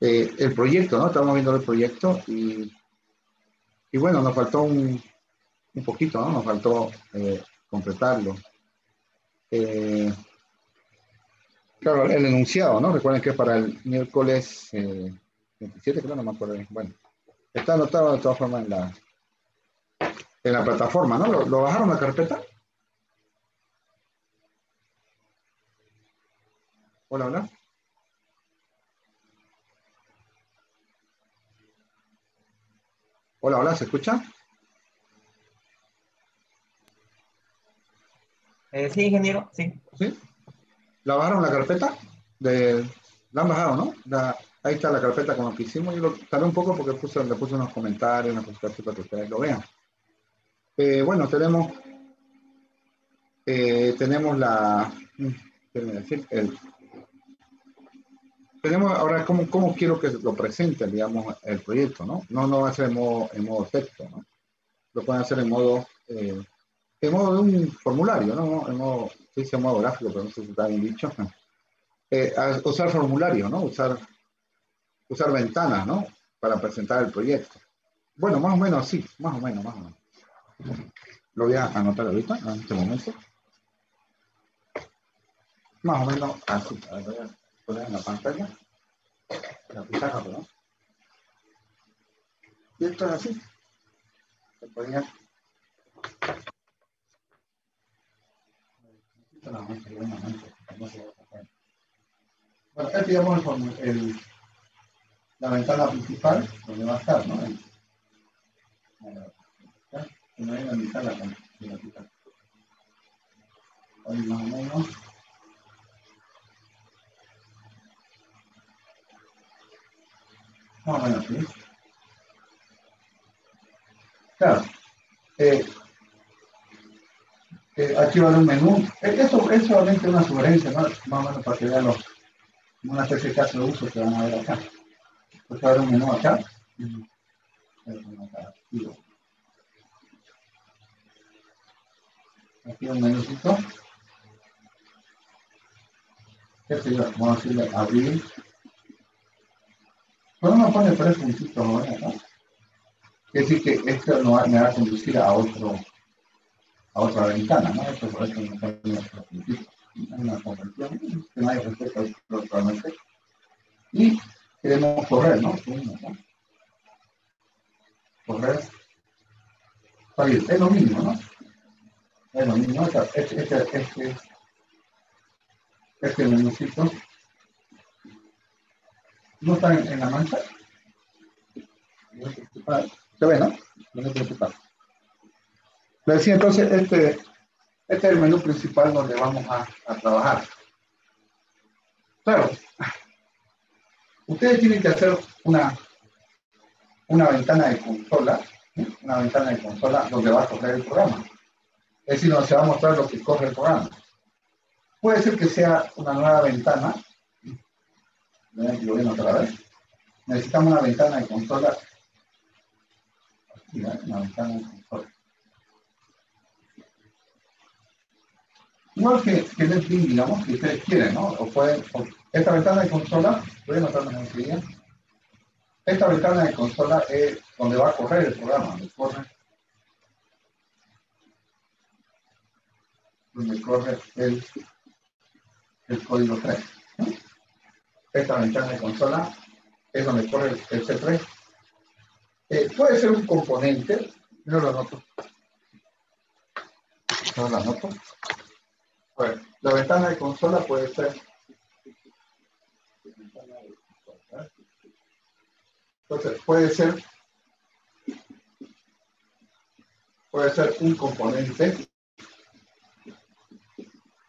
eh, el proyecto, ¿no? Estamos viendo el proyecto y, y bueno, nos faltó un, un poquito, ¿no? Nos faltó eh, completarlo. Eh, claro, el enunciado, ¿no? Recuerden que para el miércoles 27, creo, no me acuerdo. Bueno, está anotado de todas formas en la, en la plataforma, ¿no? ¿Lo, lo bajaron la carpeta? Hola, hola. Hola, hola, ¿se escucha? Eh, sí, ingeniero, sí. ¿Sí? ¿La bajaron la carpeta? De, la han bajado, ¿no? La, ahí está la carpeta con lo que hicimos. Yo lo tardé un poco porque puse, le puse unos comentarios, unas cosas para que ustedes lo vean. Eh, bueno, tenemos, eh, tenemos la, decir, el, tenemos ahora cómo, cómo quiero que lo presente, digamos, el proyecto, ¿no? No, no va a ser en modo, en modo texto, ¿no? Lo pueden hacer en modo, eh, en modo de un formulario, ¿no? En modo, se dice modo gráfico, pero no sé si está bien dicho. Eh, usar formulario, ¿no? Usar, usar ventanas, ¿no? Para presentar el proyecto. Bueno, más o menos así, más o menos, más o menos. Lo voy a anotar ahorita, en este momento. Más o menos así. A ver, poner en la pantalla. La pizarra, ¿no? Y esto es así. Se podría... Bueno, este digamos el, el, la ventana principal donde va a estar, ¿no? El, hay la mitad la mitad. Ahí más o menos. Más o menos, ¿sí? Claro. Eh, eh, aquí va un menú. Eh, eso es solamente una sugerencia, ¿no? Más o menos para que vean los, una especie de caso de uso que van a ver acá. Pues va un menú acá. Aquí un menúcito. Este vamos a decirle abrir. Cuando uno pone tres puntitos, ¿no? Quiere decir que esto no me va a conducir a otro a otra ventana, ¿no? Esto por eso no pone otro puntito. Una conversión que nadie respeta totalmente. Y queremos correr, ¿no? Correr. Bien, es lo mismo, ¿no? Es lo mismo, este, este, este, este menúcito no está en, la mancha. Se ve, ¿no? Es principal. Le decía entonces, este, este es el menú principal donde vamos a, a trabajar. Claro, ustedes tienen que hacer una, una ventana de consola, una ventana de consola donde va a correr el programa. Es decir, donde se va a mostrar lo que corre el programa. Puede ser que sea una nueva ventana lo ven otra vez. Necesitamos una ventana de consola. una ventana de consola. Igual que, que NetBeam, digamos, que ustedes quieren, ¿no? O pueden, esta ventana de consola, voy a anotarme enseguida. Esta ventana de consola es donde va a correr el programa, donde corre, donde corre el, el código 3 esta ventana de consola es donde corre el C3. Eh, puede ser un componente, no lo anoto. No lo anoto. Bueno, la ventana de consola puede ser. Entonces, puede ser. Puede ser un componente.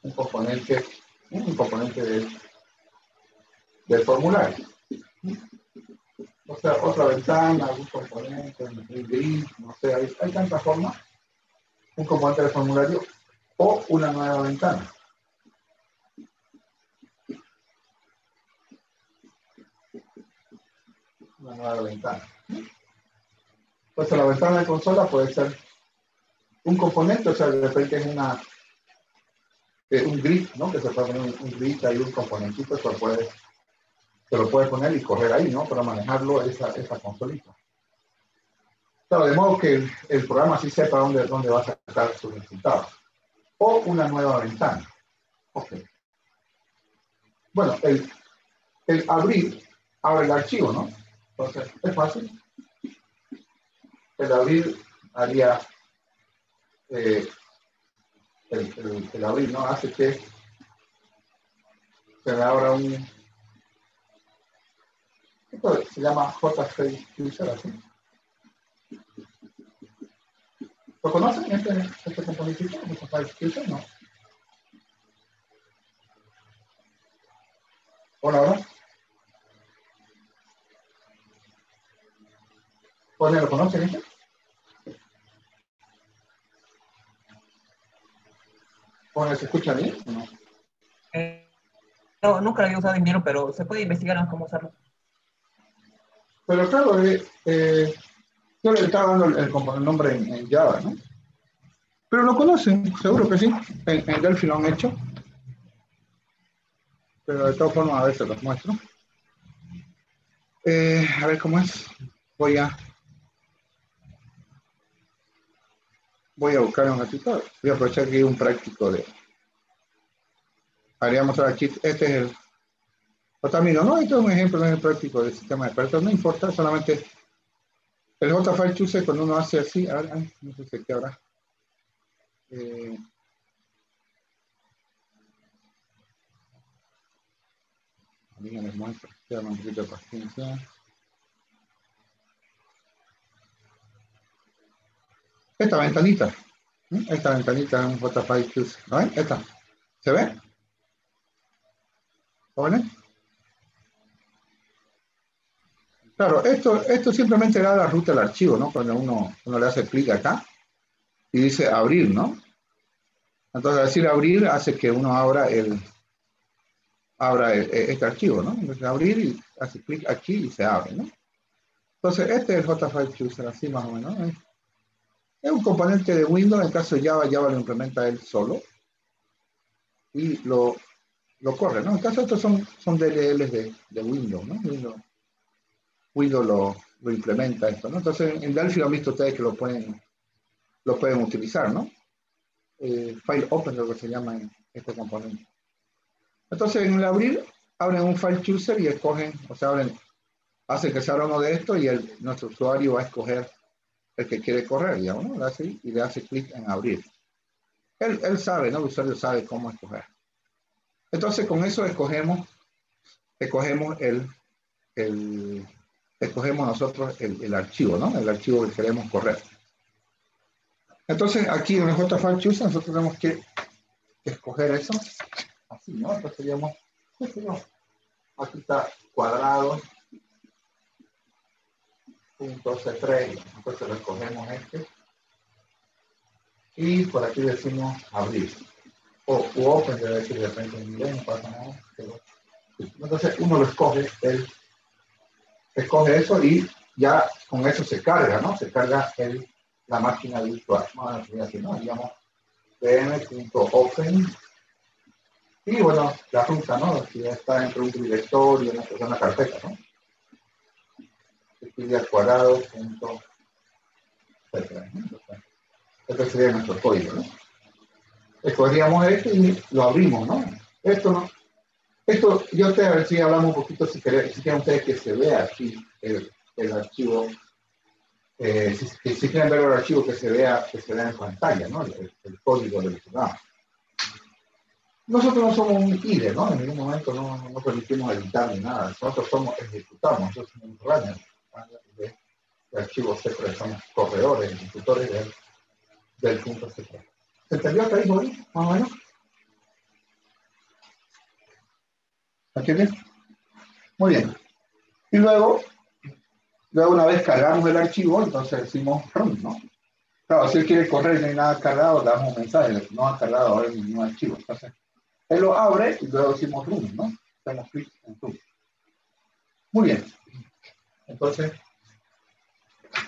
Un componente. Un componente de del formulario. O sea, otra ventana, algún componente, un grid, no sé, hay, hay tantas formas. Un componente del formulario o una nueva ventana. Una nueva ventana. Entonces la ventana de consola puede ser un componente, o sea, de repente es una un grid, ¿no? Que se puede poner un, grid ahí, un componentito, eso puede se lo puede poner y correr ahí, ¿no? Para manejarlo esa, consolita. Claro, de modo que el, programa sí sepa dónde, dónde va a sacar sus resultados. O una nueva ventana. Ok. Bueno, el, el abrir abre el archivo, ¿no? Entonces, es fácil. El abrir haría eh, el, el, abrir, ¿no? Hace que se me abra un... Esto se llama JFrame User, así. ¿Lo conocen este, este componente? JFrame User, ¿no? Hola, hola. ¿Lo conocen este? ¿Cómo se escucha bien no? Eh, no, nunca había usado en pero se puede investigar cómo usarlo. Pero claro, eh, eh, yo le estaba dando el, el, nombre en, Java, ¿no? Pero lo conocen, seguro que sí. En, en Delphi lo han hecho. Pero de todas formas a veces los muestro. Eh, a ver cómo es. Voy a voy a buscar un ratito. Voy a aprovechar hay un práctico de. Haríamos ahora aquí. Este es el. Otamino, no, este es un ejemplo de práctico del sistema de expertos. No importa, solamente el JFile choose cuando uno hace así. A ver, no sé qué ahora. Eh, a mí me les muestro. un poquito de paciencia. Esta ventanita. Esta ventanita es un JFI Qs. ¿No ven? Esta. ¿Se ve? ¿Jóvenes? Claro, esto, esto simplemente da la ruta del archivo, ¿no? Cuando uno, uno le hace clic acá y dice abrir, ¿no? Entonces, decir abrir hace que uno abra el abra este archivo, ¿no? Entonces, abrir y hace clic aquí y se abre, ¿no? Entonces, este es el JFile Chooser, así más o menos. ¿eh? Es un componente de Windows, en el caso de Java, Java lo implementa él solo y lo, lo corre, ¿no? En el caso estos son, son DLLs de, de Windows, ¿no? Windows, Windows lo, lo, implementa esto, ¿no? Entonces en Delphi lo han visto ustedes que lo pueden, lo pueden utilizar, ¿no? Eh, file Open lo que se llama en este componente. Entonces en el abrir, abren un file chooser y escogen, o sea, abren, hacen que se abra uno de estos y el, nuestro usuario va a escoger el que quiere correr, digamos, ¿no? Hace, y le hace clic en abrir. Él, él, sabe, ¿no? El usuario sabe cómo escoger. Entonces, con eso escogemos, escogemos el, el escogemos nosotros el, el, archivo, ¿no? El archivo que queremos correr. Entonces, aquí en el JFile Choose nosotros tenemos que escoger eso. Así, ¿no? Entonces, seríamos, aquí está cuadrado, punto C3, entonces lo escogemos este. Y por aquí decimos abrir. O open, debe decir de repente en inglés, entonces uno lo escoge, él escoge eso y ya con eso se carga, ¿no? Se carga el, la máquina virtual. Vamos a así, ¿no? Digamos pm.open y bueno, la ruta, ¿no? Si ya está dentro de un directorio, en una carpeta, ¿no? escribe al cuadrado punto Este sería nuestro código, ¿no? Escogíamos esto y lo abrimos, ¿no? Esto no. Esto, yo te a ver si hablamos un poquito, si quieren, ustedes que se vea aquí el, el archivo, eh, si, quieren ver el archivo que se vea, que se vea en pantalla, ¿no? El, código del programa. Nosotros no somos un IDE, ¿no? En ningún momento no, no permitimos editar ni nada. Nosotros somos, ejecutamos, nosotros somos un runner de, archivos C3, somos corredores, ejecutores del, del punto C3. ¿Se entendió hasta ahí, Boris? Más o menos. ¿Aquí bien? Muy bien. Y luego, luego una vez cargamos el archivo, entonces decimos run, ¿no? Claro, si él quiere correr y no hay nada cargado, damos un mensaje, no ha cargado ahora ningún archivo. Entonces, él lo abre y luego decimos run, ¿no? Hacemos clic en run. Muy bien. Entonces,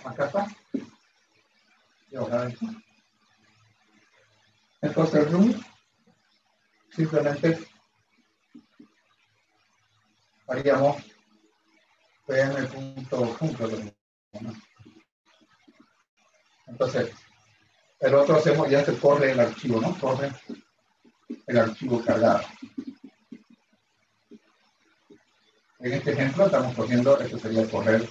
acá está. Entonces, room, simplemente haríamos pm.junto. Entonces, el otro hacemos, ya se corre el archivo, ¿no? Corre el archivo cargado. En este ejemplo estamos cogiendo, esto sería correr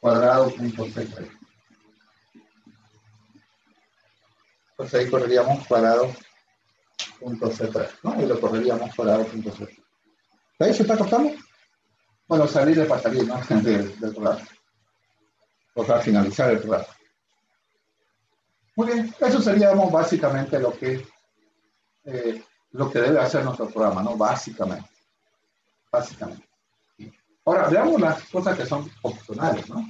cuadrado.c3. Entonces ahí correríamos cuadrado.c3, ¿no? Y lo correríamos cuadrado.c3. ¿Ahí se está cortando? Bueno, salir de para salir, ¿no? del, del programa. O sea, finalizar el programa. Muy bien, eso sería básicamente lo que, eh, lo que debe hacer nuestro programa, ¿no? Básicamente. Básicamente. Ahora, veamos las cosas que son opcionales, ¿no?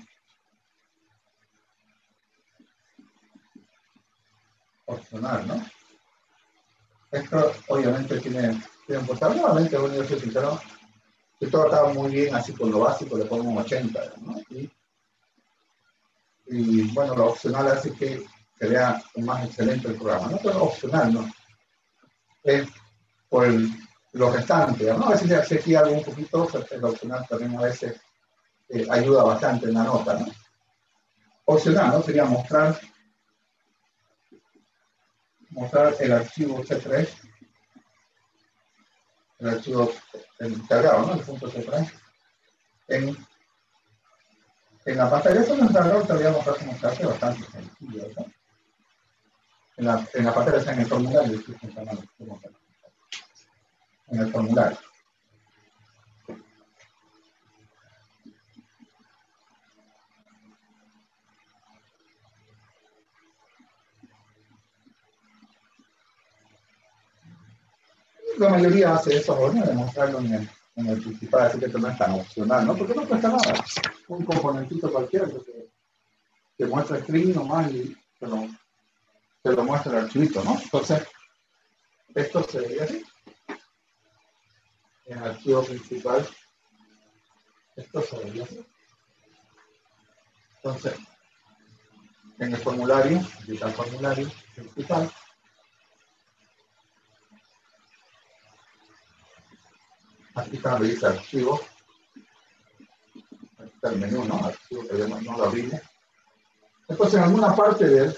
Opcional, ¿no? Esto obviamente tiene, tiene un portal. Nuevamente, a ser sincero, si todo estaba muy bien así con lo básico, le pongo un 80, ¿no? Y, y bueno, lo opcional hace que que vea más excelente el programa. No es opcional, ¿no? Es por el, lo restante, ¿no? A veces se aquí algo un poquito, el opcional también a veces eh, ayuda bastante en la nota, ¿no? Opcional, ¿no? Sería mostrar, mostrar el archivo C3, el archivo encargado, ¿no? El punto C3, en, en la pantalla. Eso el cargador te voy a mostrar cómo se bastante sencillo, ¿no? en la, en la parte está en el formulario. En el formulario. La mayoría hace eso, ¿no? demostrarlo en el, en el principal, así que esto no es tan opcional, ¿no? Porque no cuesta nada. Un componentito cualquiera que te, muestra screen nomás y te lo, te lo muestra el archivito, ¿no? Entonces, esto se vería así. En el archivo principal, esto se vería así. Entonces, en el formulario, el formulario principal, aquí está donde dice archivo, aquí está el menú, ¿no? Archivo que no, no lo abrimos. Entonces, en alguna parte del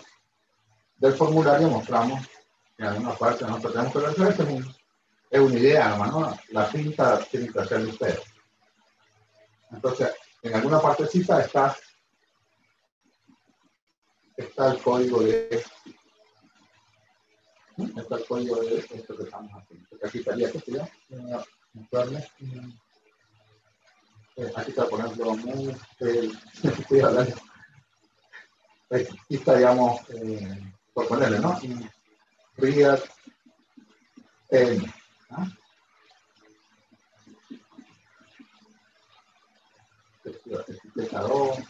del formulario mostramos en alguna parte nosotros tenemos hacer esto es, es una idea, hermano. La cinta tiene que hacerlo ustedes. Entonces, en alguna partecita está, está el código de está el código de esto que estamos haciendo. Aquí estaría esto, ¿ya? Mostrarles. Eh, aquí está, ejemplo, muy, eh, aquí estaríamos eh, por ponerle, ¿no? Real N. ¿no?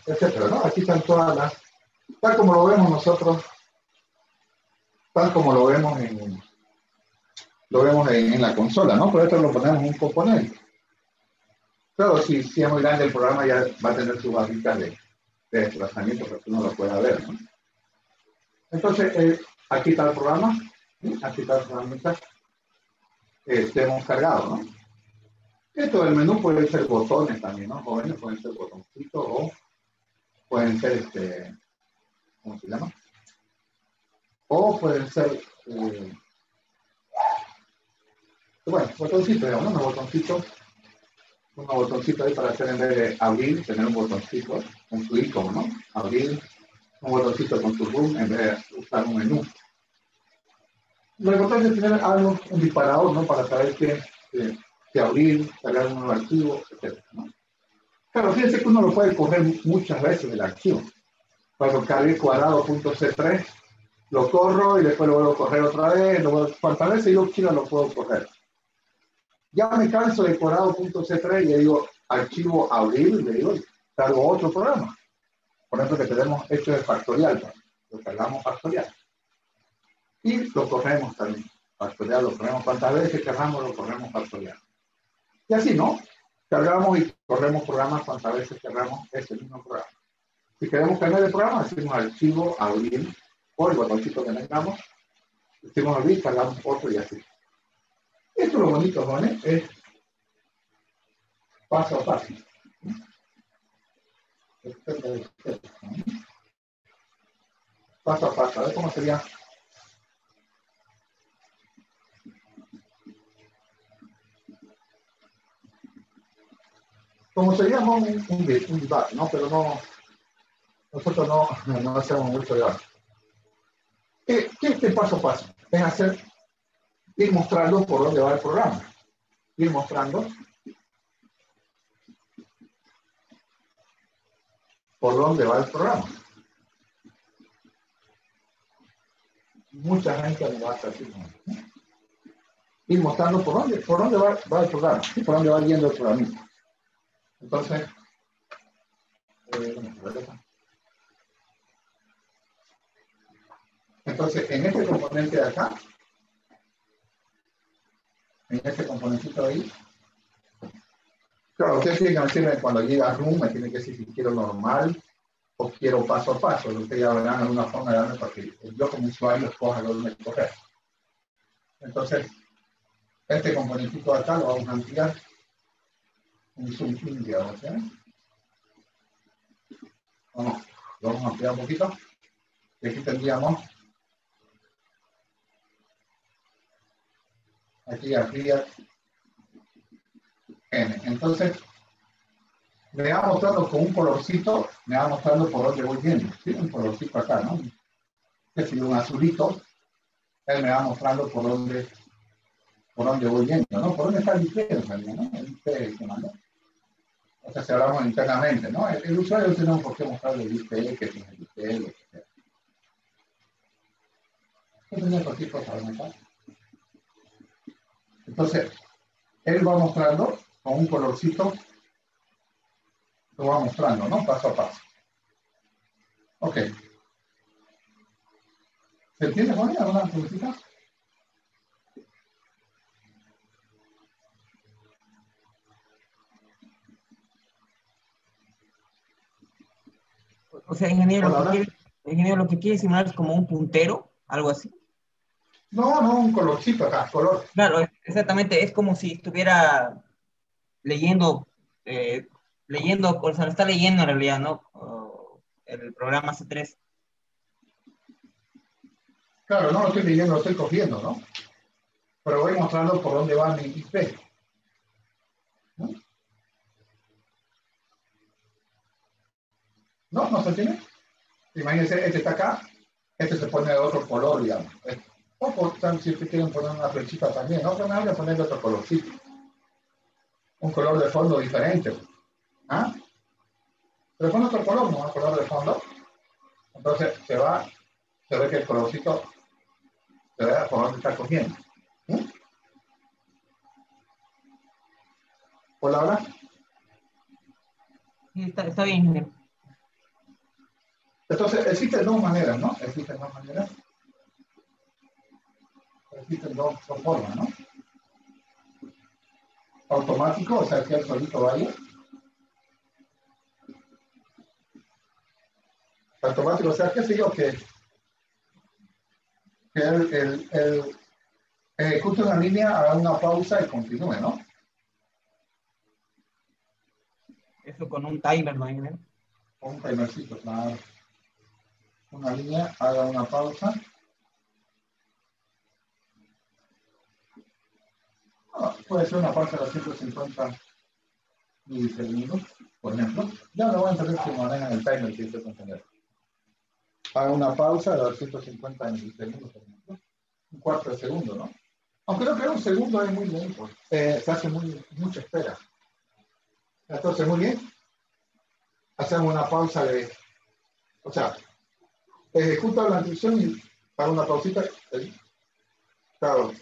etcétera, ¿no? Aquí están todas las, tal como lo vemos nosotros, tal como lo vemos en, lo vemos en, en la consola, ¿no? Por esto lo ponemos en un componente. Claro, si, es muy grande el programa ya va a tener su barrita de, de desplazamiento para que uno lo pueda ver, ¿no? Entonces, eh, aquí está el programa, aquí está el programa eh, que cargado, ¿no? Esto del menú puede ser botones también, ¿no? Jóvenes pueden ser botoncitos o pueden ser, este, ¿cómo se llama? O pueden ser, eh, bueno, botoncitos, digamos, unos botoncitos, unos botoncitos ahí para hacer en vez de abrir, tener un botoncito, un su icono, ¿no? Abrir, un botoncito con tu room en vez de usar un menú. Lo importante es tener algo, un disparador, ¿no? Para saber qué, qué, abrir, cargar un nuevo archivo, etc. ¿no? Claro, fíjense que uno lo puede correr muchas veces el archivo. Cuando cargue cuadrado.c3, lo corro y después lo vuelvo a correr otra vez. Lo, cuantas veces yo quiera lo puedo correr. Ya me canso de cuadrado.c3 y le digo archivo abrir le digo cargo otro programa. Por ejemplo, que tenemos hecho de factorial, lo cargamos factorial. Y lo corremos también, factorial, lo corremos cuantas veces queramos, lo corremos factorial. Y así, ¿no? Cargamos y corremos programas cuantas veces queramos ese mismo programa. Si queremos cambiar de programa, hacemos archivo, abrir, o el botoncito que tengamos, decimos abrir, cargamos otro y así. Esto es lo bonito, ¿no? Es paso a paso. Paso a paso, a ver cómo sería. Como sería un, un, un debate, ¿no? Pero no, nosotros no, no hacemos mucho debate. ¿Qué, ¿Qué es el paso a paso? Es hacer, ir mostrando por dónde va el programa. Ir mostrando por dónde va el programa. Mucha gente me va a estar así. Ir mostrando por dónde, por dónde va, va, el programa por dónde va yendo el programa. Entonces, eh, entonces, en este componente de acá, en este componentito ahí, Claro, ustedes tienen que decirme cuando llega a Room, me tiene que decir si quiero normal o quiero paso a paso. Ustedes ya verán alguna forma de darme para que yo como usuario escoja lo que escoger. Entonces, este componentito de acá lo vamos a ampliar. Un zoom in, digamos, ¿sí? Vamos, lo vamos a ampliar un poquito. Y aquí tendríamos aquí amplía N. Entonces, me va mostrando con un colorcito, me va mostrando por dónde voy yendo. ¿sí? Un colorcito acá, ¿no? Es decir, un azulito, él me va mostrando por dónde, por dónde voy yendo, ¿no? Por dónde está el IP, ¿no? El que mandó. O sea, si hablamos internamente, ¿no? El, el usuario tiene por qué mostrarle el IP, que tiene el IP, lo que sea. Tenía cualquier. Entonces, él va mostrando con un colorcito, lo va mostrando, ¿no? Paso a paso. Ok. ¿Se entiende, Juan? ¿Alguna preguntita? O sea, ingeniero, lo que, quiere, ingeniero, lo que quiere simular es como un puntero, algo así. No, no, un colorcito acá, color. Claro, exactamente, es como si estuviera leyendo, eh, leyendo, o sea, lo está leyendo en realidad, ¿no? El programa C3. Claro, no lo estoy leyendo, lo estoy cogiendo, ¿no? Pero voy mostrando por dónde va mi IP. ¿No? ¿No? ¿No se entiende? Imagínense, este está acá, este se pone de otro color, digamos. O por, si quieren poner una flechita también, ¿no? Me voy a poner de otro colorcito un color de fondo diferente. ¿Ah? Pero con otro color, no un color de fondo. Entonces se va, se ve que el colorcito se ve por dónde está cogiendo. ¿Por la hora? Sí, está, está bien. Entonces existen dos maneras, ¿no? Existen dos maneras. Existen dos, dos formas, ¿no? automático, o sea, que el solito vaya. Automático, o sea, qué sé yo, que, que el, el, el ejecute una línea, haga una pausa y continúe, ¿no? Eso con un timer, ¿no? Un timercito, claro. Una línea, haga una pausa puede ser una pausa de 250 milisegundos, por ejemplo. Ya lo voy a entender si manejan el timer que dice compañero. Haga una pausa de 250 milisegundos, por ejemplo. Un cuarto de segundo, ¿no? Aunque creo que un segundo es muy lento. Eh, se hace muy, mucha espera. Entonces, muy bien. Hacemos una pausa de... O sea, ejecuta la instrucción y para una pausita. Claro,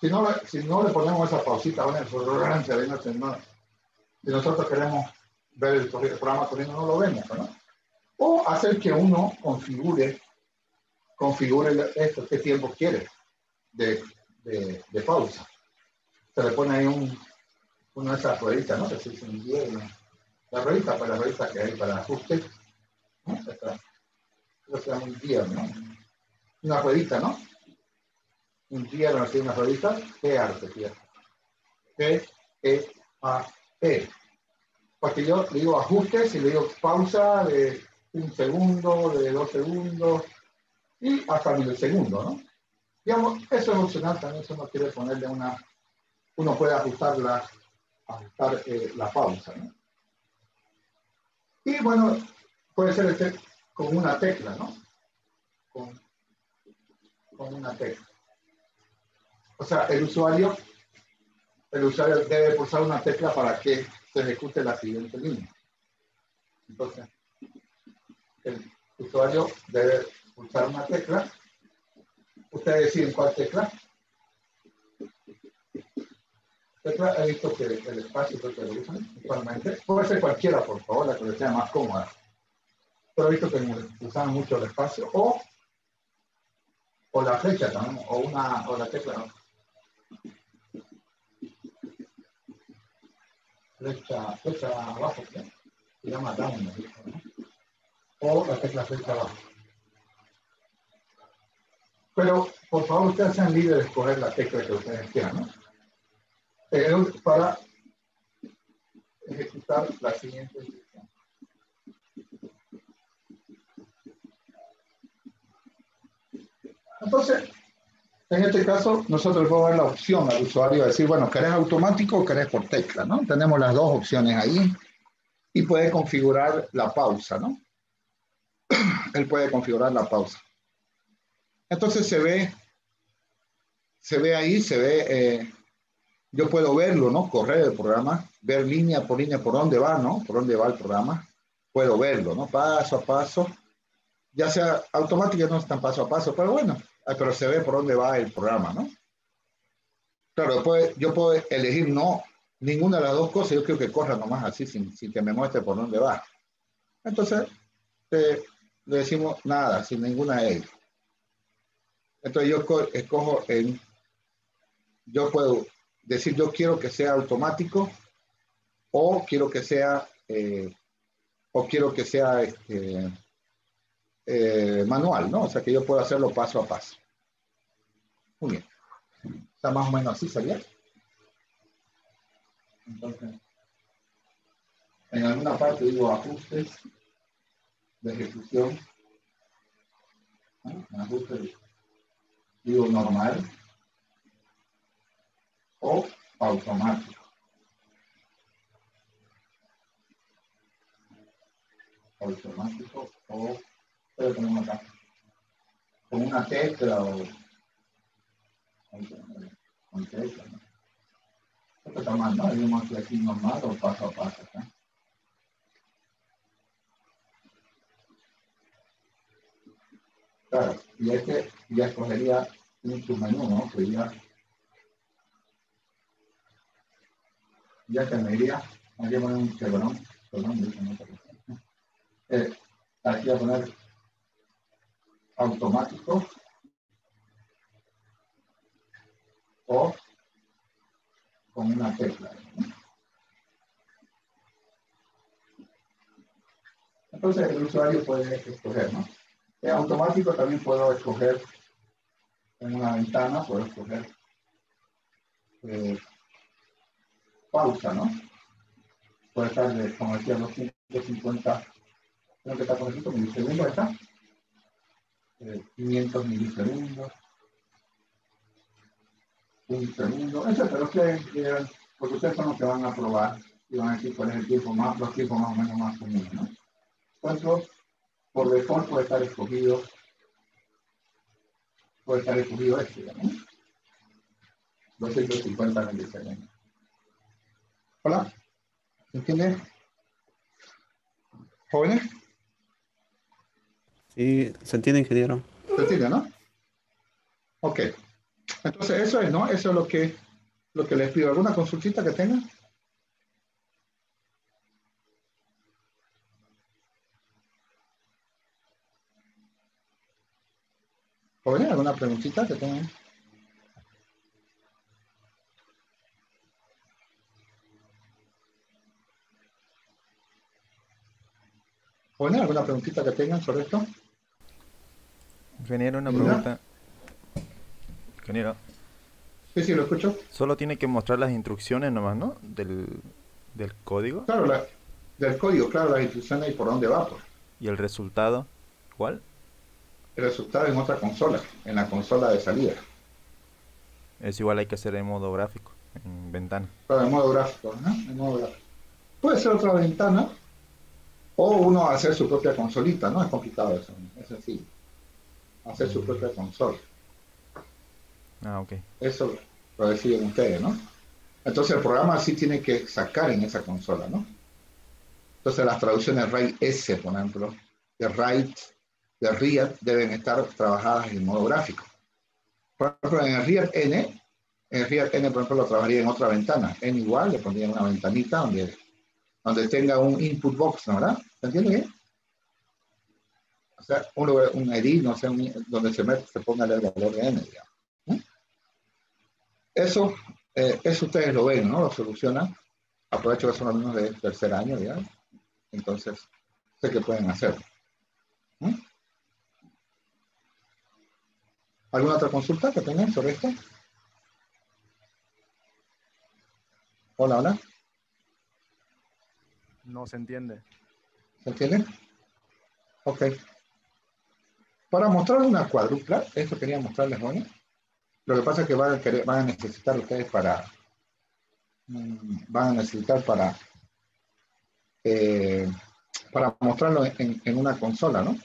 si no, si no le ponemos esa pausita, bueno, si nosotros queremos ver el, programa corriendo, no lo vemos, ¿no? O hacer que uno configure, configure esto, qué tiempo quiere de, de, de pausa. Se le pone ahí un, una de esas rueditas, ¿no? Que se dice un la ruedita, pues la ruedita que hay para ajuste, ¿no? Esta, que un día, ¿no? Una ruedita, ¿no? Un día así una ruedita, ¿qué arte, fíjate? G, E, A, E. Porque yo le digo ajustes y le digo pausa de un segundo, de dos segundos y hasta milisegundos, ¿no? Digamos, eso es opcional también, eso no quiere ponerle una, uno puede ajustarla, ajustar eh, la pausa, ¿no? Y bueno, puede ser este, con una tecla, ¿no? Con una tecla. O sea, el usuario, el usuario debe pulsar una tecla para que se ejecute la siguiente línea. Entonces, el usuario debe pulsar una tecla. Ustedes deciden cuál tecla. Tecla, he visto que el espacio que lo usan actualmente. Puede ser cualquiera, por favor, la que les sea más cómoda. Pero he visto que usan mucho el espacio. O, o la flecha también, o, una, o la tecla. Flecha, flecha abajo, ¿sí? se llama down, o la tecla flecha abajo. Pero, por favor, ustedes sean libres de escoger la tecla que ustedes quieran. Eh, para ejecutar la siguiente instrucción. Entonces, en este caso, nosotros a dar la opción al usuario de decir, bueno, ¿querés automático o querés por tecla? ¿no? Tenemos las dos opciones ahí y puede configurar la pausa, ¿no? Él puede configurar la pausa. Entonces se ve, se ve ahí, se ve, eh, yo puedo verlo, ¿no? Correr el programa, ver línea por línea por dónde va, ¿no? Por dónde va el programa. Puedo verlo, ¿no? Paso a paso. Ya sea automático, no es tan paso a paso, pero bueno, pero se ve por dónde va el programa, ¿no? Claro, después yo puedo elegir no, ninguna de las dos cosas, yo quiero que corra nomás así, sin, sin que me muestre por dónde va. Entonces, eh, le decimos nada, sin ninguna de ellas. Entonces yo escojo en, yo puedo decir yo quiero que sea automático o quiero que sea, eh, o quiero que sea este, eh, manual, ¿no? O sea que yo puedo hacerlo paso a paso. Muy bien. Está más o menos así, ¿sabía? Entonces, en alguna parte digo ajustes de ejecución. Ajustes digo normal o automático. Automático o puede poner acá con una tecla o con tecla. ¿no? Esto está mal, ¿no? Digamos que aquí normal o paso a paso. ¿no? Claro, y este ya escogería un submenú, ¿no? Que ya, ya tendría, aquí poner un chevron, perdón, eh, aquí a poner automático o con una tecla. Entonces el usuario puede escoger, ¿no? En automático también puedo escoger en una ventana, puedo escoger eh, pausa, ¿no? Puede estar, de, como decía, 250, creo que está por aquí, milisegundos, ¿está? Eh, 500 milisegundos, un segundo, etcétera. Ustedes porque ustedes son los que van a probar y van a decir cuál es el tiempo más, los tiempos más o menos más comunes, ¿no? Entonces, por default puede estar escogido, puede estar escogido este, ¿no? 250 milisegundos. Hola, ¿entiende? ¿Jóvenes? Sí, se entiende, ingeniero. ¿Se entiende, no? Ok. Entonces, eso es, ¿no? Eso es lo que, lo que les pido. ¿Alguna consultita que tengan? ¿Jóvenes, alguna preguntita que tengan? ¿Jóvenes, alguna preguntita que tengan sobre esto? Ingeniero, una pregunta. Ingeniero. Sí, sí, lo escucho. Solo tiene que mostrar las instrucciones nomás, ¿no? Del, ¿Del código? Claro, la, del código, claro, las instrucciones y por dónde va. Pues. ¿Y el resultado? ¿Cuál? El resultado en otra consola, en la consola de salida. Es igual, hay que hacer en modo gráfico, en ventana. Claro, en modo gráfico, ¿no? En modo gráfico. Puede ser otra ventana o uno hacer su propia consolita, no es complicado eso, es sencillo. Hacer su propia consola. Ah, ok. Eso lo deciden ustedes, ¿no? Entonces el programa sí tiene que sacar en esa consola, ¿no? Entonces las traducciones RAID S, por ejemplo, de RAID, de RIAD, deben estar trabajadas en modo gráfico. Por ejemplo, en el RIAD N, en el RIAD N, por ejemplo, lo trabajaría en otra ventana. N igual, le pondría una ventanita donde, donde tenga un input box, ¿no? ¿verdad? ¿Se entiende bien? O sea, un, lugar, un edit, no sé, donde se, mete, se ponga el valor de N, digamos. Eso, eh, eso ustedes lo ven, ¿no? Lo solucionan. Aprovecho que son alumnos de tercer año, digamos. Entonces, sé que pueden hacer. ¿Mm? ¿Alguna otra consulta que tengan sobre esto? Hola, hola. No se entiende. ¿Se entiende? Ok. Para mostrar una cuadrupla, esto quería mostrarles hoy. Lo que pasa es que van a, necesitar ustedes para, mm, van a necesitar para eh, para mostrarlo en, en, una consola, ¿no?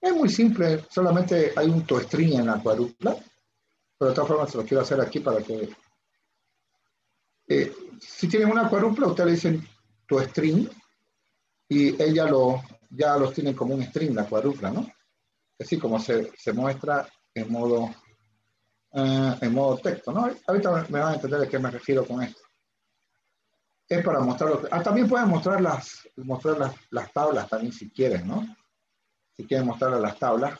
Es muy simple, solamente hay un toestring en la cuadrupla, pero de todas formas se lo quiero hacer aquí para que... Eh, si tienen una cuadrupla, ustedes le dicen toestring y ella lo, ya los tiene como un string, la cuadrupla, ¿no? Así como se, se muestra en modo, uh, en modo texto, ¿no? Ahorita me van a entender a qué me refiero con esto es para mostrar Ah, también pueden mostrar las, mostrar las, las, tablas también si quieren, ¿no? Si quieren mostrar las tablas,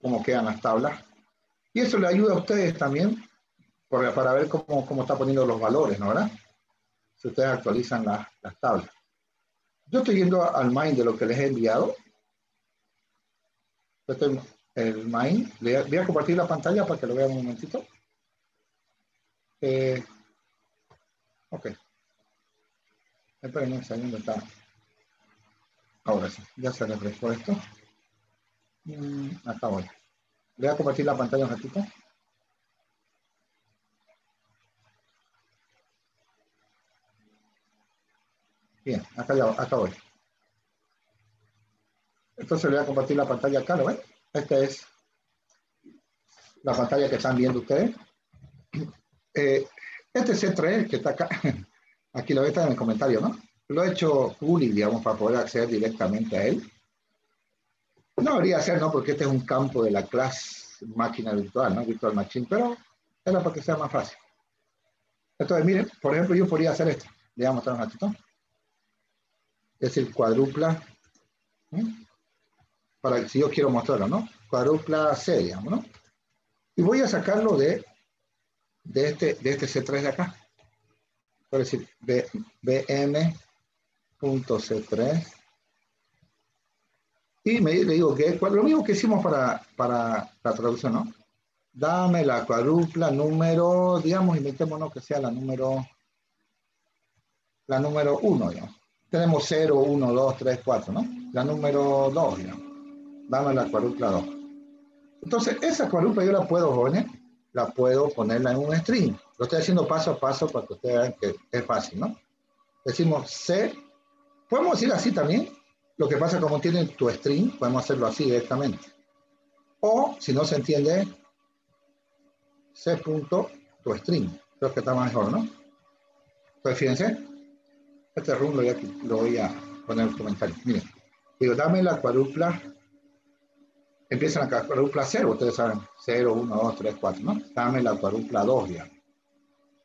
cómo quedan las tablas. Y eso le ayuda a ustedes también para, para ver cómo, cómo está poniendo los valores, ¿no? ¿verdad? Si ustedes actualizan las, las tablas. Yo estoy yendo al main de lo que les he enviado. Estoy el main. Le voy a compartir la pantalla para que lo vean un momentito. Eh, ok. Esperen un segundo, está. Ahora sí, ya se refrescó esto. Mm, acá voy. A compartir la pantalla un ratito. Bien, acá, ya, acá voy. Entonces le voy a compartir la pantalla acá, ¿lo ven? Esta es la pantalla que están viendo ustedes. Eh, este C3 que está acá, Aquí lo está en el comentario, ¿no? Lo ha hecho Juli, digamos, para poder acceder directamente a él. No debería ser, ¿no? Porque este es un campo de la clase máquina virtual, ¿no? Virtual Machine, pero era para que sea más fácil. Entonces, miren, por ejemplo, yo podría hacer esto. Le voy a un ratito. Es el cuadrupla. Para si yo quiero mostrarlo, ¿no? Cuadrupla C, digamos, ¿no? Y voy a sacarlo de, de, este, de este C3 de acá por decir bm.c3 y me, le digo que lo mismo que hicimos para, para la traducción, ¿no? Dame la cuadrupla número, digamos, inventémonos que sea la número, la número 1, digamos. Tenemos 0, 1, 2, 3, 4, ¿no? La número 2, digamos. Dame la cuadrupla 2. Entonces, esa cuadrupla yo la puedo, jóvenes, la puedo ponerla en un string. Lo estoy haciendo paso a paso para que ustedes vean que es fácil, ¿no? Decimos C. Podemos decir así también. Lo que pasa como tiene tu string, podemos hacerlo así directamente. O, si no se entiende, C punto tu string. Creo que está mejor, ¿no? Entonces, fíjense. Este run lo voy a, lo voy a poner en el comentario. Miren. Digo, dame la cuadrupla empiezan la cuadrupla 0, ustedes saben, 0, 1, 2, 3, 4, ¿no? Dame la cuadrupla 2 ya.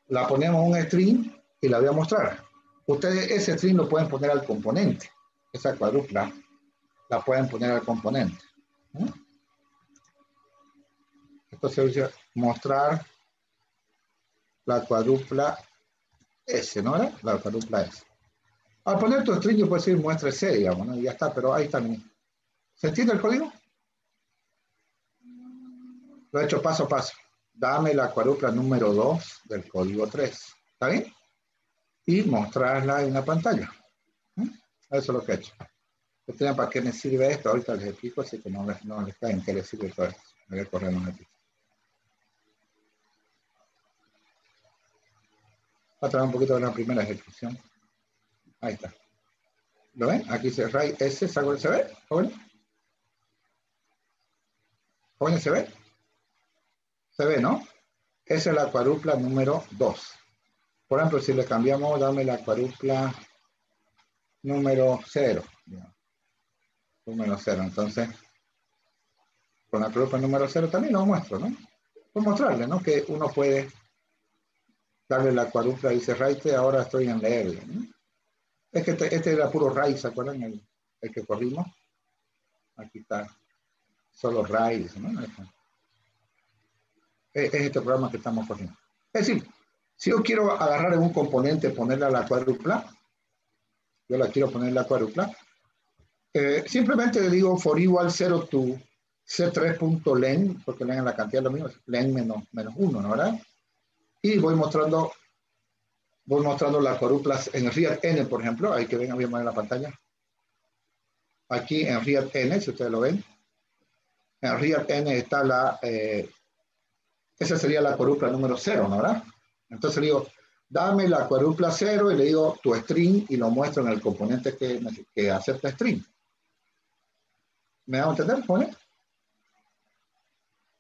La ponemos un string y la voy a mostrar. Ustedes ese string lo pueden poner al componente. Esa cuadrupla la pueden poner al componente. ¿no? Entonces voy a mostrar la cuadrupla S, ¿no? La cuadrupla S. Al poner tu string yo puedo decir muestra C, digamos, ¿no? Y ya está, pero ahí también. ¿Se entiende el código? Lo he hecho paso a paso. Dame la cuadrupla número 2 del código 3. ¿Está bien? y mostrarla en la pantalla. ¿Mm? Eso es lo que he hecho. Ustedes, ¿para qué me sirve esto? Ahorita les explico, así que no les, no les caen qué les sirve todo esto. Voy a correr un ratito. Voy a traer un poquito de la primera ejecución. Ahí está. ¿Lo ven? Aquí se RAI S, ¿se ve? ¿Jóvenes? ¿Jóvenes se ve? Se ve, ¿no? Esa es la cuadrupla número 2. Por ejemplo, si le cambiamos, dame la cuadrupla número 0. Número 0. Entonces, con la cuadrupla número 0 también lo muestro, ¿no? Por mostrarle, ¿no? Que uno puede darle la cuadrupla, dice raite, ahora estoy en leerle. ¿no? Es que este, este, era puro raíz, ¿se acuerdan? El, que corrimos. Aquí está solo raíz, ¿no? Es, es este programa que estamos corriendo. Es decir, si yo quiero agarrar en un componente, ponerle a la cuádrupla, yo la quiero poner la cuádrupla, eh, simplemente le digo for igual 0 to c3.len, porque len es la cantidad de lo mismo, len menos, menos 1, ¿no verdad? Y voy mostrando, voy mostrando las cuádruplas en RIAD n, por ejemplo, ahí que ven, a poner la pantalla. Aquí en RIAD n, si ustedes lo ven, en RIAD n está la, eh, esa sería la cuádrupla número 0, ¿no verdad? Entonces le digo, dame la cuádrupla 0 y le digo tu string y lo muestro en el componente que, que acepta string. ¿Me hago entender, pone?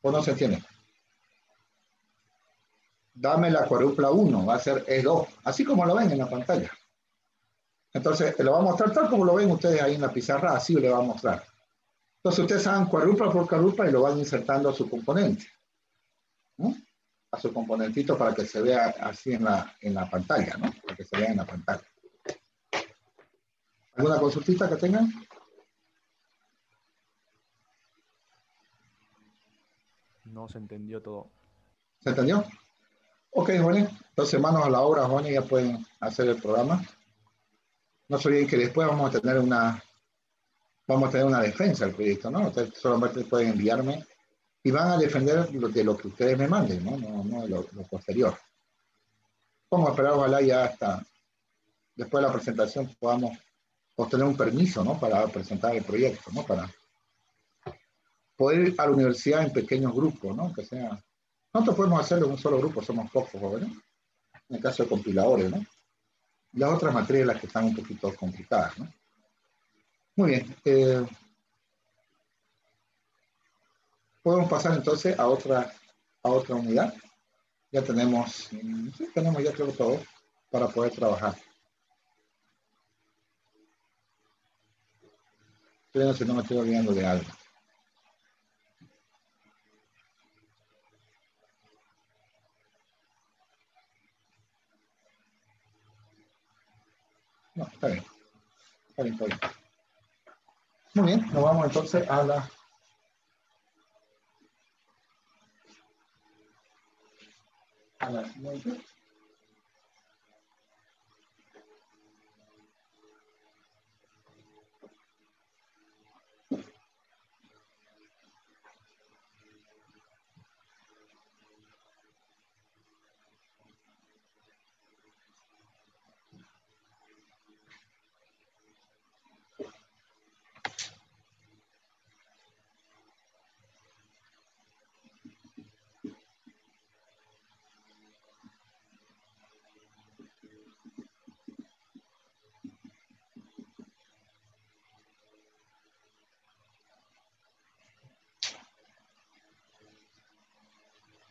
¿O no se entiende? Dame la cuádrupla 1, va a ser E2, así como lo ven en la pantalla. Entonces, lo va a mostrar tal como lo ven ustedes ahí en la pizarra, así le va a mostrar. Entonces, ustedes hagan cuádrupla por cuádrupla y lo van insertando a su componente. ¿No? A su componentito para que se vea así en la, en la pantalla, ¿no? Para que se vea en la pantalla. ¿Alguna consultita que tengan? No se entendió todo. ¿Se entendió? Ok, jóvenes. Entonces, manos a la obra, jóvenes, ya pueden hacer el programa. No se olviden que después vamos a tener una, vamos a tener una defensa del proyecto, ¿no? Ustedes solamente pueden enviarme y van a defender de lo que ustedes me manden, ¿no? No, lo, lo posterior. Vamos a esperar, ojalá ya hasta después de la presentación podamos obtener un permiso, ¿no? Para presentar el proyecto, ¿no? Para poder ir a la universidad en pequeños grupos, ¿no? Que sea... Nosotros podemos hacerlo en un solo grupo, somos pocos, jóvenes. En el caso de compiladores, ¿no? Las otras materias las que están un poquito complicadas, ¿no? Muy bien. Eh, podemos pasar entonces a otra, a otra unidad. Ya tenemos, sí, tenemos ya creo todo para poder trabajar. Creo si no me estoy olvidando de algo. No, está bien. Está bien, está bien. Muy bien, nos vamos entonces a la a la siguiente.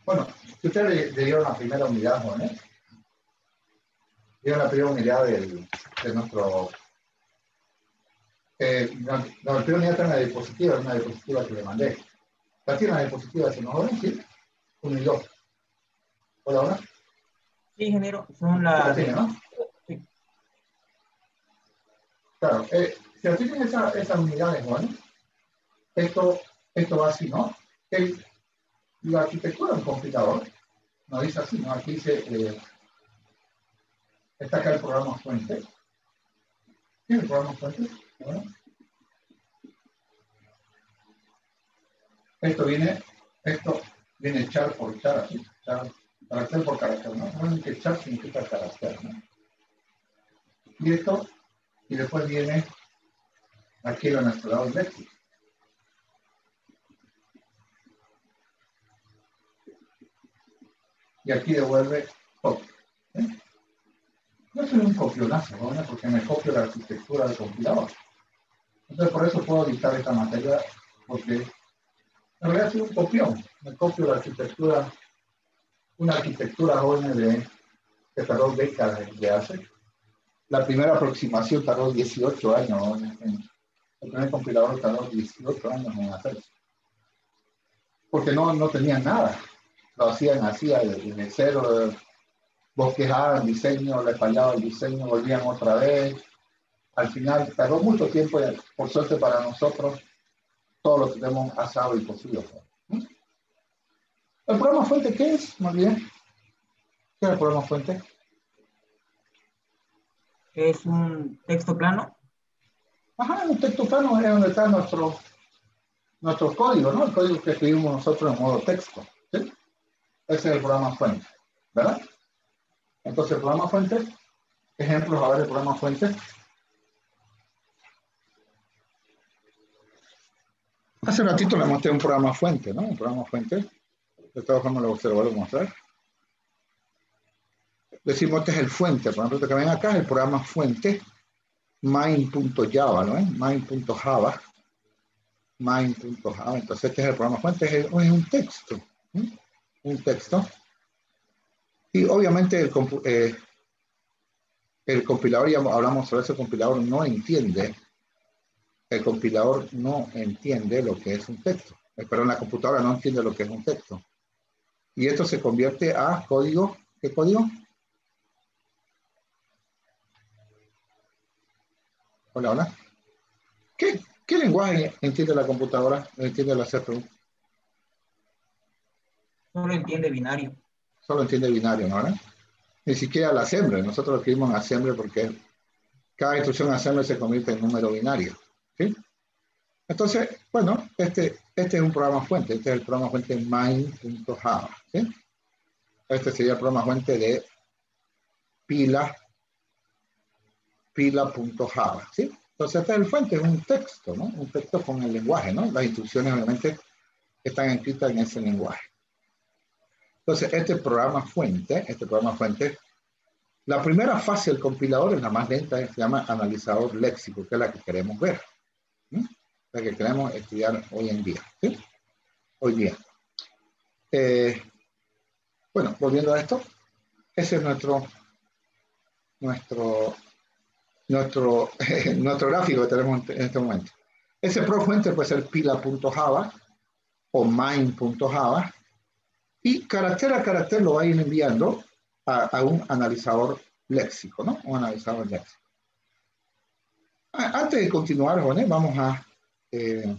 Bueno, ustedes le, dieron la primera unidad, ¿no? Dieron la primera unidad del, de nuestro... Eh, no, la primera unidad está en la diapositiva, es una diapositiva que le mandé. ¿La tiene la diapositiva, si no ¿Sí? Uno y dos. ¿Hola, hola? Sí, ingeniero, son las... La tiene, ¿no? Sí. Claro, eh, si así tienen esa, esas unidades, ¿no? Esto, esto va así, ¿no? El, la arquitectura de un computador no dice así, ¿no? Aquí dice, eh, está acá el programa fuente. ¿Tiene el programa fuente? Esto viene, esto viene char por char, así, char, carácter por carácter, ¿no? Saben que char significa carácter, ¿no? Listo. Y después viene aquí el administrador léxico. Y aquí devuelve copia. ¿eh? No soy un copionazo, ¿no? porque me copio la arquitectura del compilador. Entonces, por eso puedo dictar esta materia, porque en realidad soy un copión. Me copio la arquitectura, una arquitectura joven de, que tardó décadas de hace. La primera aproximación tardó 18 años. el primer compilador tardó 18 años en hacerse. Porque no, no tenían nada. Lo hacían así, de cero, bosquejaban el diseño, les fallaba el diseño, volvían otra vez. Al final, tardó mucho tiempo, por suerte para nosotros, todo lo tenemos asado y posible. ¿El programa fuente qué es? Más bien. ¿Qué es el programa fuente? Es un texto plano. Ajá, un texto plano es donde está nuestro, nuestro código, ¿no? El código que escribimos nosotros en modo texto. ¿sí? Ese es el programa fuente, ¿verdad? Entonces, el programa fuente, ejemplos a ver el programa fuente. Hace un ratito le mostré un programa fuente, ¿no? Un programa fuente. De todas formas, se lo vuelvo a mostrar. Decimos este es el fuente. Por ejemplo, que ven acá es el programa fuente main.java, ¿no? Main.java. Main.java. Entonces, este es el programa fuente. Es, un texto. Un texto y obviamente el, eh, el compilador, ya hablamos sobre ese compilador, no entiende, el compilador no entiende lo que es un texto. Eh, perdón, la computadora no entiende lo que es un texto. Y esto se convierte a código, ¿qué código? Hola, hola. ¿Qué, qué lenguaje entiende la computadora? ¿Entiende la CPU? No lo entiende binario solo entiende binario, ¿no? Ni siquiera la assembly. Nosotros escribimos en assembly porque cada instrucción assembly se convierte en número binario. ¿sí? Entonces, bueno, este, este es un programa fuente. Este es el programa fuente main.java. ¿sí? Este sería el programa fuente de pila pila.java. ¿sí? Entonces, este es el fuente, es un texto, ¿no? Un texto con el lenguaje, ¿no? Las instrucciones, obviamente, están escritas en ese lenguaje. Entonces, este programa fuente, este programa fuente, la primera fase del compilador es la más lenta, se llama analizador léxico, que es la que queremos ver, la que queremos estudiar hoy en día. Hoy día. Eh, bueno, volviendo a esto, ese es nuestro, nuestro, nuestro, nuestro gráfico que tenemos en este momento. Ese pro fuente puede ser pila.java o main.java y carácter a carácter lo vayan enviando a, un analizador léxico, ¿no? Un analizador léxico. Antes de continuar, vamos a, eh,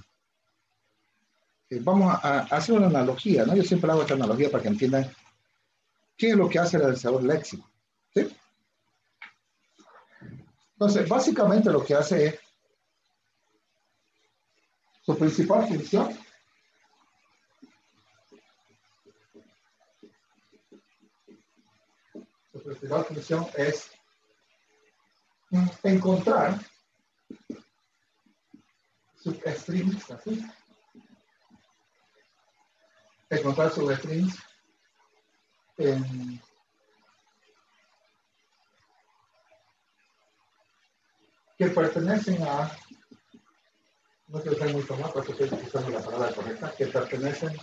eh, vamos a, hacer una analogía, ¿no? Yo siempre hago esta analogía para que entiendan qué es lo que hace el analizador léxico. Entonces, básicamente lo que hace es su principal función principal función es encontrar substrings, así. Encontrar substrings en que pertenecen a, no quiero ser muy formal, porque estoy utilizando la palabra correcta, que pertenecen,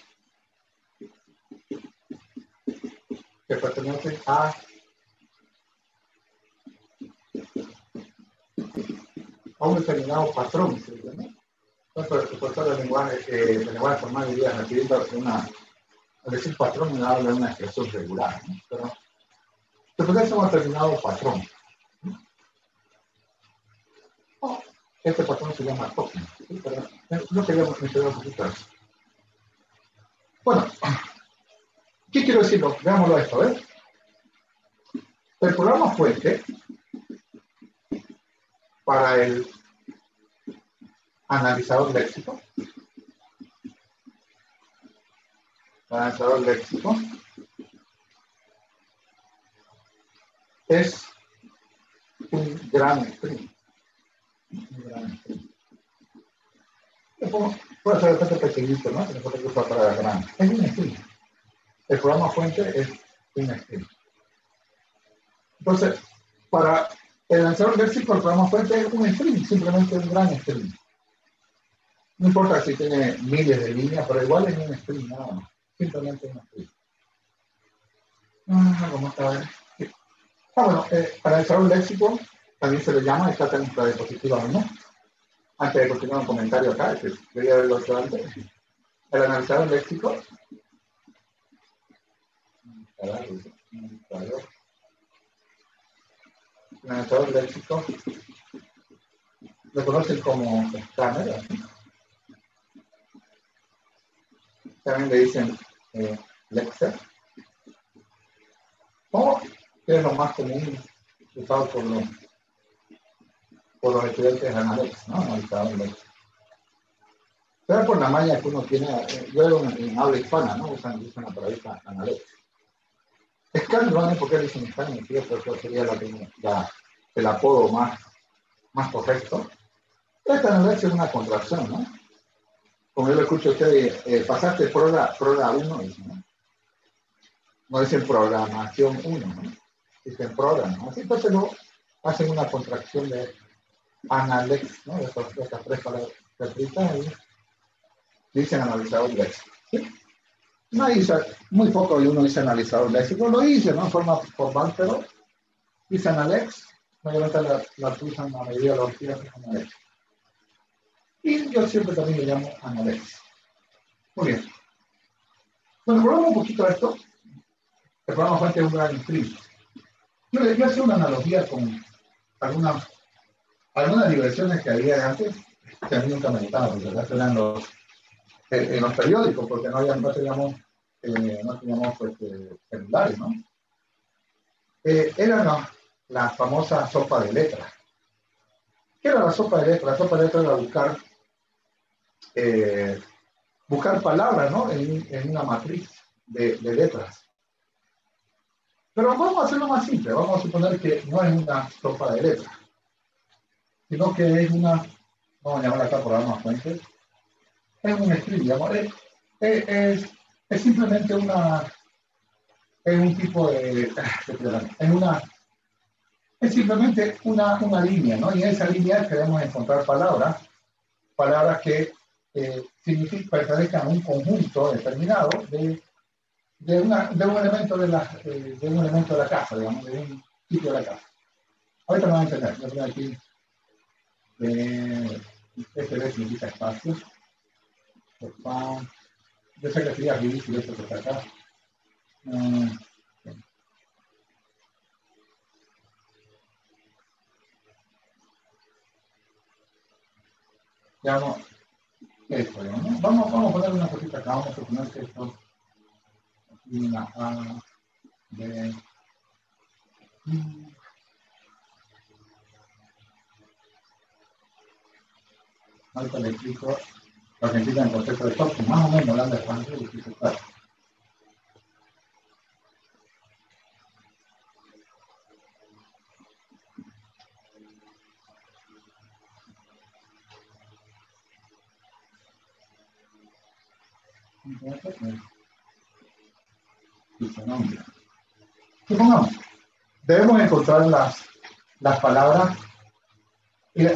que pertenecen a a un determinado patrón. Entonces, por eso el lenguaje, eh, el lenguaje formal diría refiriendo una, al decir patrón me habla de una expresión regular, pero se puede ser un determinado patrón. este patrón se llama token, pero no queríamos mencionar un poquito eso. Bueno, ¿qué quiero decirlo? Veámoslo esto, ¿eh? El programa fuente para el analizador léxico. Analizador léxico es un gran gran string. Puede ser bastante pequeñito, ¿no? Se puede usar para grande. Es un string. El programa fuente es un string. Entonces, para el lanzador léxico, el programa fuente es un string, simplemente un gran string. No importa si tiene miles de líneas, pero igual es un string, nada más. Simplemente un string. Ah, vamos a ver. Ah, bueno, eh, para el lanzador léxico también se le llama, está en nuestra diapositiva, ¿no? Antes de continuar un comentario acá, que quería verlo hecho antes. El analizador léxico. Analizador léxico lo conocen como escáner. También le dicen eh. O que es lo más común usado por los por los estudiantes Analex, ¿no? Léxico. Pero por la malla que uno tiene, eh, yo en, en habla hispana, ¿no? Usan, usan la palabra Analex. No porque dicen Scan, ¿cierto? Eso sería el apodo más, correcto. Esta Analex es una contracción, ¿no? Como yo lo escucho a ustedes, eh, pasaste progra, progra 1, dicen, ¿no? No dicen programación 1, ¿no? Dicen programa. Así entonces no hacen una contracción de Analex, ¿no? De, esas, de estas tres palabras dicen analizador léxico. ¿sí? No muy poco uno dice analizador léxico, lo dice, ¿no? En forma formal, pero dice Analex, mayormente la, la usan la mayoría de los días Analex. Y yo siempre también le llamo Analex. Muy bien. Bueno, volvamos un poquito esto. El programa fuente es un gran stream. Yo le voy a hacer una analogía con algunas, algunas diversiones que había antes, que a mí nunca me gustaban, porque eran los en los periódicos, porque no, había, no teníamos, eh, no teníamos pues, eh, celulares, ¿no? Eh, era la, famosa sopa de letras. ¿Qué era la sopa de letras? La sopa de letras era buscar, eh, buscar palabras, ¿no? En, una matriz de, letras. Pero vamos a hacerlo más simple. Vamos a suponer que no es una sopa de letras, sino que es una, vamos a llamar acá programa fuente, es un string, digamos, es, es, es, simplemente una, es un tipo de, es una, es simplemente una, una línea, ¿no? Y en esa línea queremos encontrar palabras, palabras que eh, pertenezcan a un conjunto determinado de, de, una, de, un elemento de, la, de, de un elemento de la casa, digamos, de un sitio de la casa. Ahorita me van a entender, yo tengo aquí, eh, este significa espacio, yo sé que sería esto que está acá. ¿no? Vamos, vamos a poner una cosita acá, vamos a suponer que esto y una A, B, Ahorita le lo que implica el concepto de top, más o menos hablando de español y dificultad. Supongamos, debemos encontrar las, las palabras.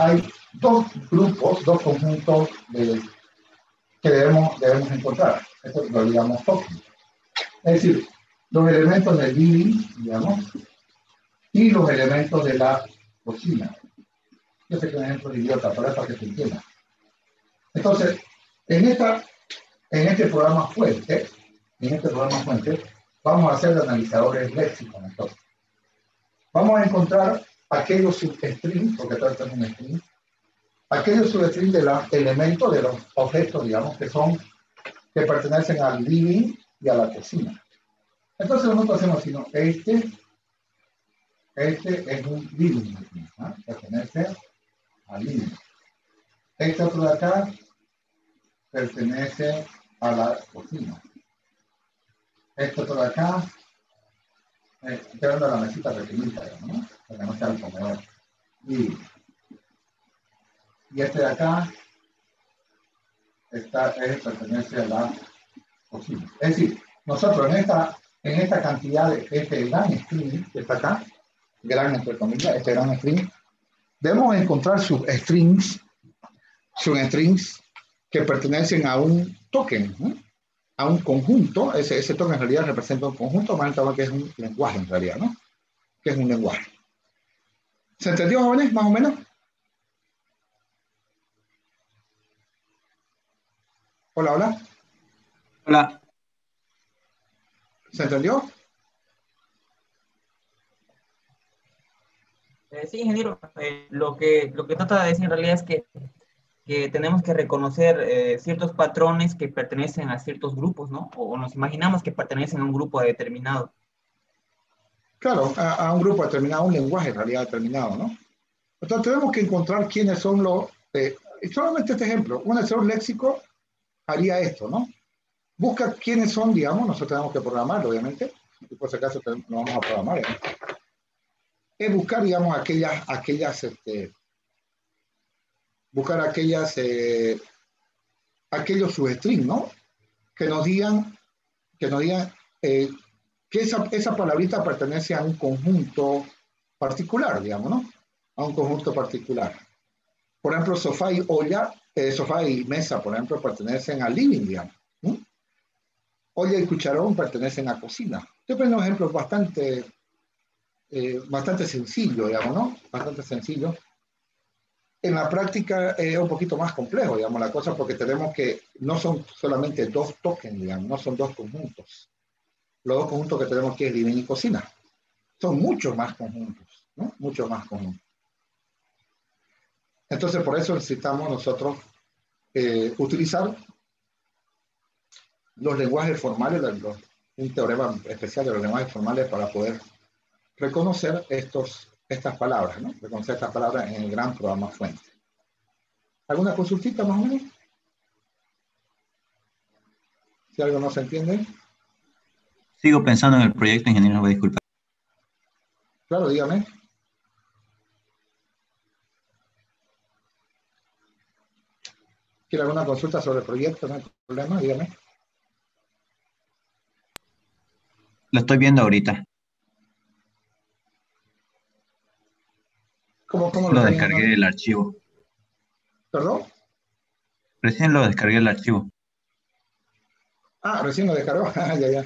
hay dos grupos, dos conjuntos de que debemos, debemos encontrar. Esto lo llamamos token. Es decir, los elementos del living, digamos, y los elementos de la cocina. Yo sé que es un ejemplo de idiota, pero es para que se entienda. Entonces, en, esta, en este programa fuente, en este programa fuente, vamos a hacer analizadores léxicos. Entonces. Vamos a encontrar aquellos substrings, porque todo esto es un string, aquellos substrings de los elementos de los objetos, digamos, que son, que pertenecen al living y a la cocina. Entonces nosotros hacemos sino este, este es un living, ¿no? pertenece al living. Este otro de acá pertenece a la cocina. Este otro de acá, eh, estoy hablando de la mesita pequeñita, ¿no? Porque no está el comedor. libre. Y este de acá está, es, pertenece a la cocina. Es decir, nosotros en esta, en esta cantidad de este gran string que está acá, gran entre comillas, este gran string, debemos encontrar substrings, substrings que pertenecen a un token, a un conjunto. Ese, ese token en realidad representa un conjunto, más que es un lenguaje en realidad, ¿no? Que es un lenguaje. ¿Se entendió, jóvenes, más o menos? Hola, hola. Hola. ¿Se entendió? Eh, sí, ingeniero. Eh, lo, que, lo que trata de decir en realidad es que, que tenemos que reconocer eh, ciertos patrones que pertenecen a ciertos grupos, ¿no? O, nos imaginamos que pertenecen a un grupo determinado. Claro, a, a, un grupo determinado, un lenguaje en realidad determinado, ¿no? Entonces tenemos que encontrar quiénes son los... solamente este ejemplo, un error léxico haría esto, ¿no? Busca quiénes son, digamos, nosotros tenemos que programarlo, obviamente, y por si acaso lo vamos a programar. ¿eh? Es buscar, digamos, aquellas, aquellas, este, buscar aquellas, eh, aquellos substrings, ¿no? Que nos digan, que nos digan eh, que esa, esa palabrita pertenece a un conjunto particular, digamos, ¿no? A un conjunto particular. Por ejemplo, sofá y olla eh, sofá y mesa, por ejemplo, pertenecen al living, digamos. Olla y cucharón pertenecen a cocina. Yo pongo un ejemplo bastante, eh, bastante sencillo, digamos, ¿no? Bastante sencillo. En la práctica es un poquito más complejo, digamos, la cosa, porque tenemos que, no son solamente dos tokens, digamos, no son dos conjuntos. Los dos conjuntos que tenemos aquí es living y cocina. Son muchos más conjuntos, ¿no? Muchos más conjuntos. Entonces, por eso necesitamos nosotros eh, utilizar los lenguajes formales, los, un teorema especial de los lenguajes formales para poder reconocer estos, estas palabras, ¿no? reconocer estas palabras en el gran programa fuente. ¿Alguna consultita más o menos? Si algo no se entiende. Sigo pensando en el proyecto, ingeniero, voy a disculpar. Claro, dígame. ¿Quiere alguna consulta sobre el proyecto? No hay problema, dígame. Lo estoy viendo ahorita. ¿Cómo, cómo lo, lo descargué el archivo. ¿Perdón? Recién lo descargué el archivo. Ah, recién lo descargó. Ah, ya, ya.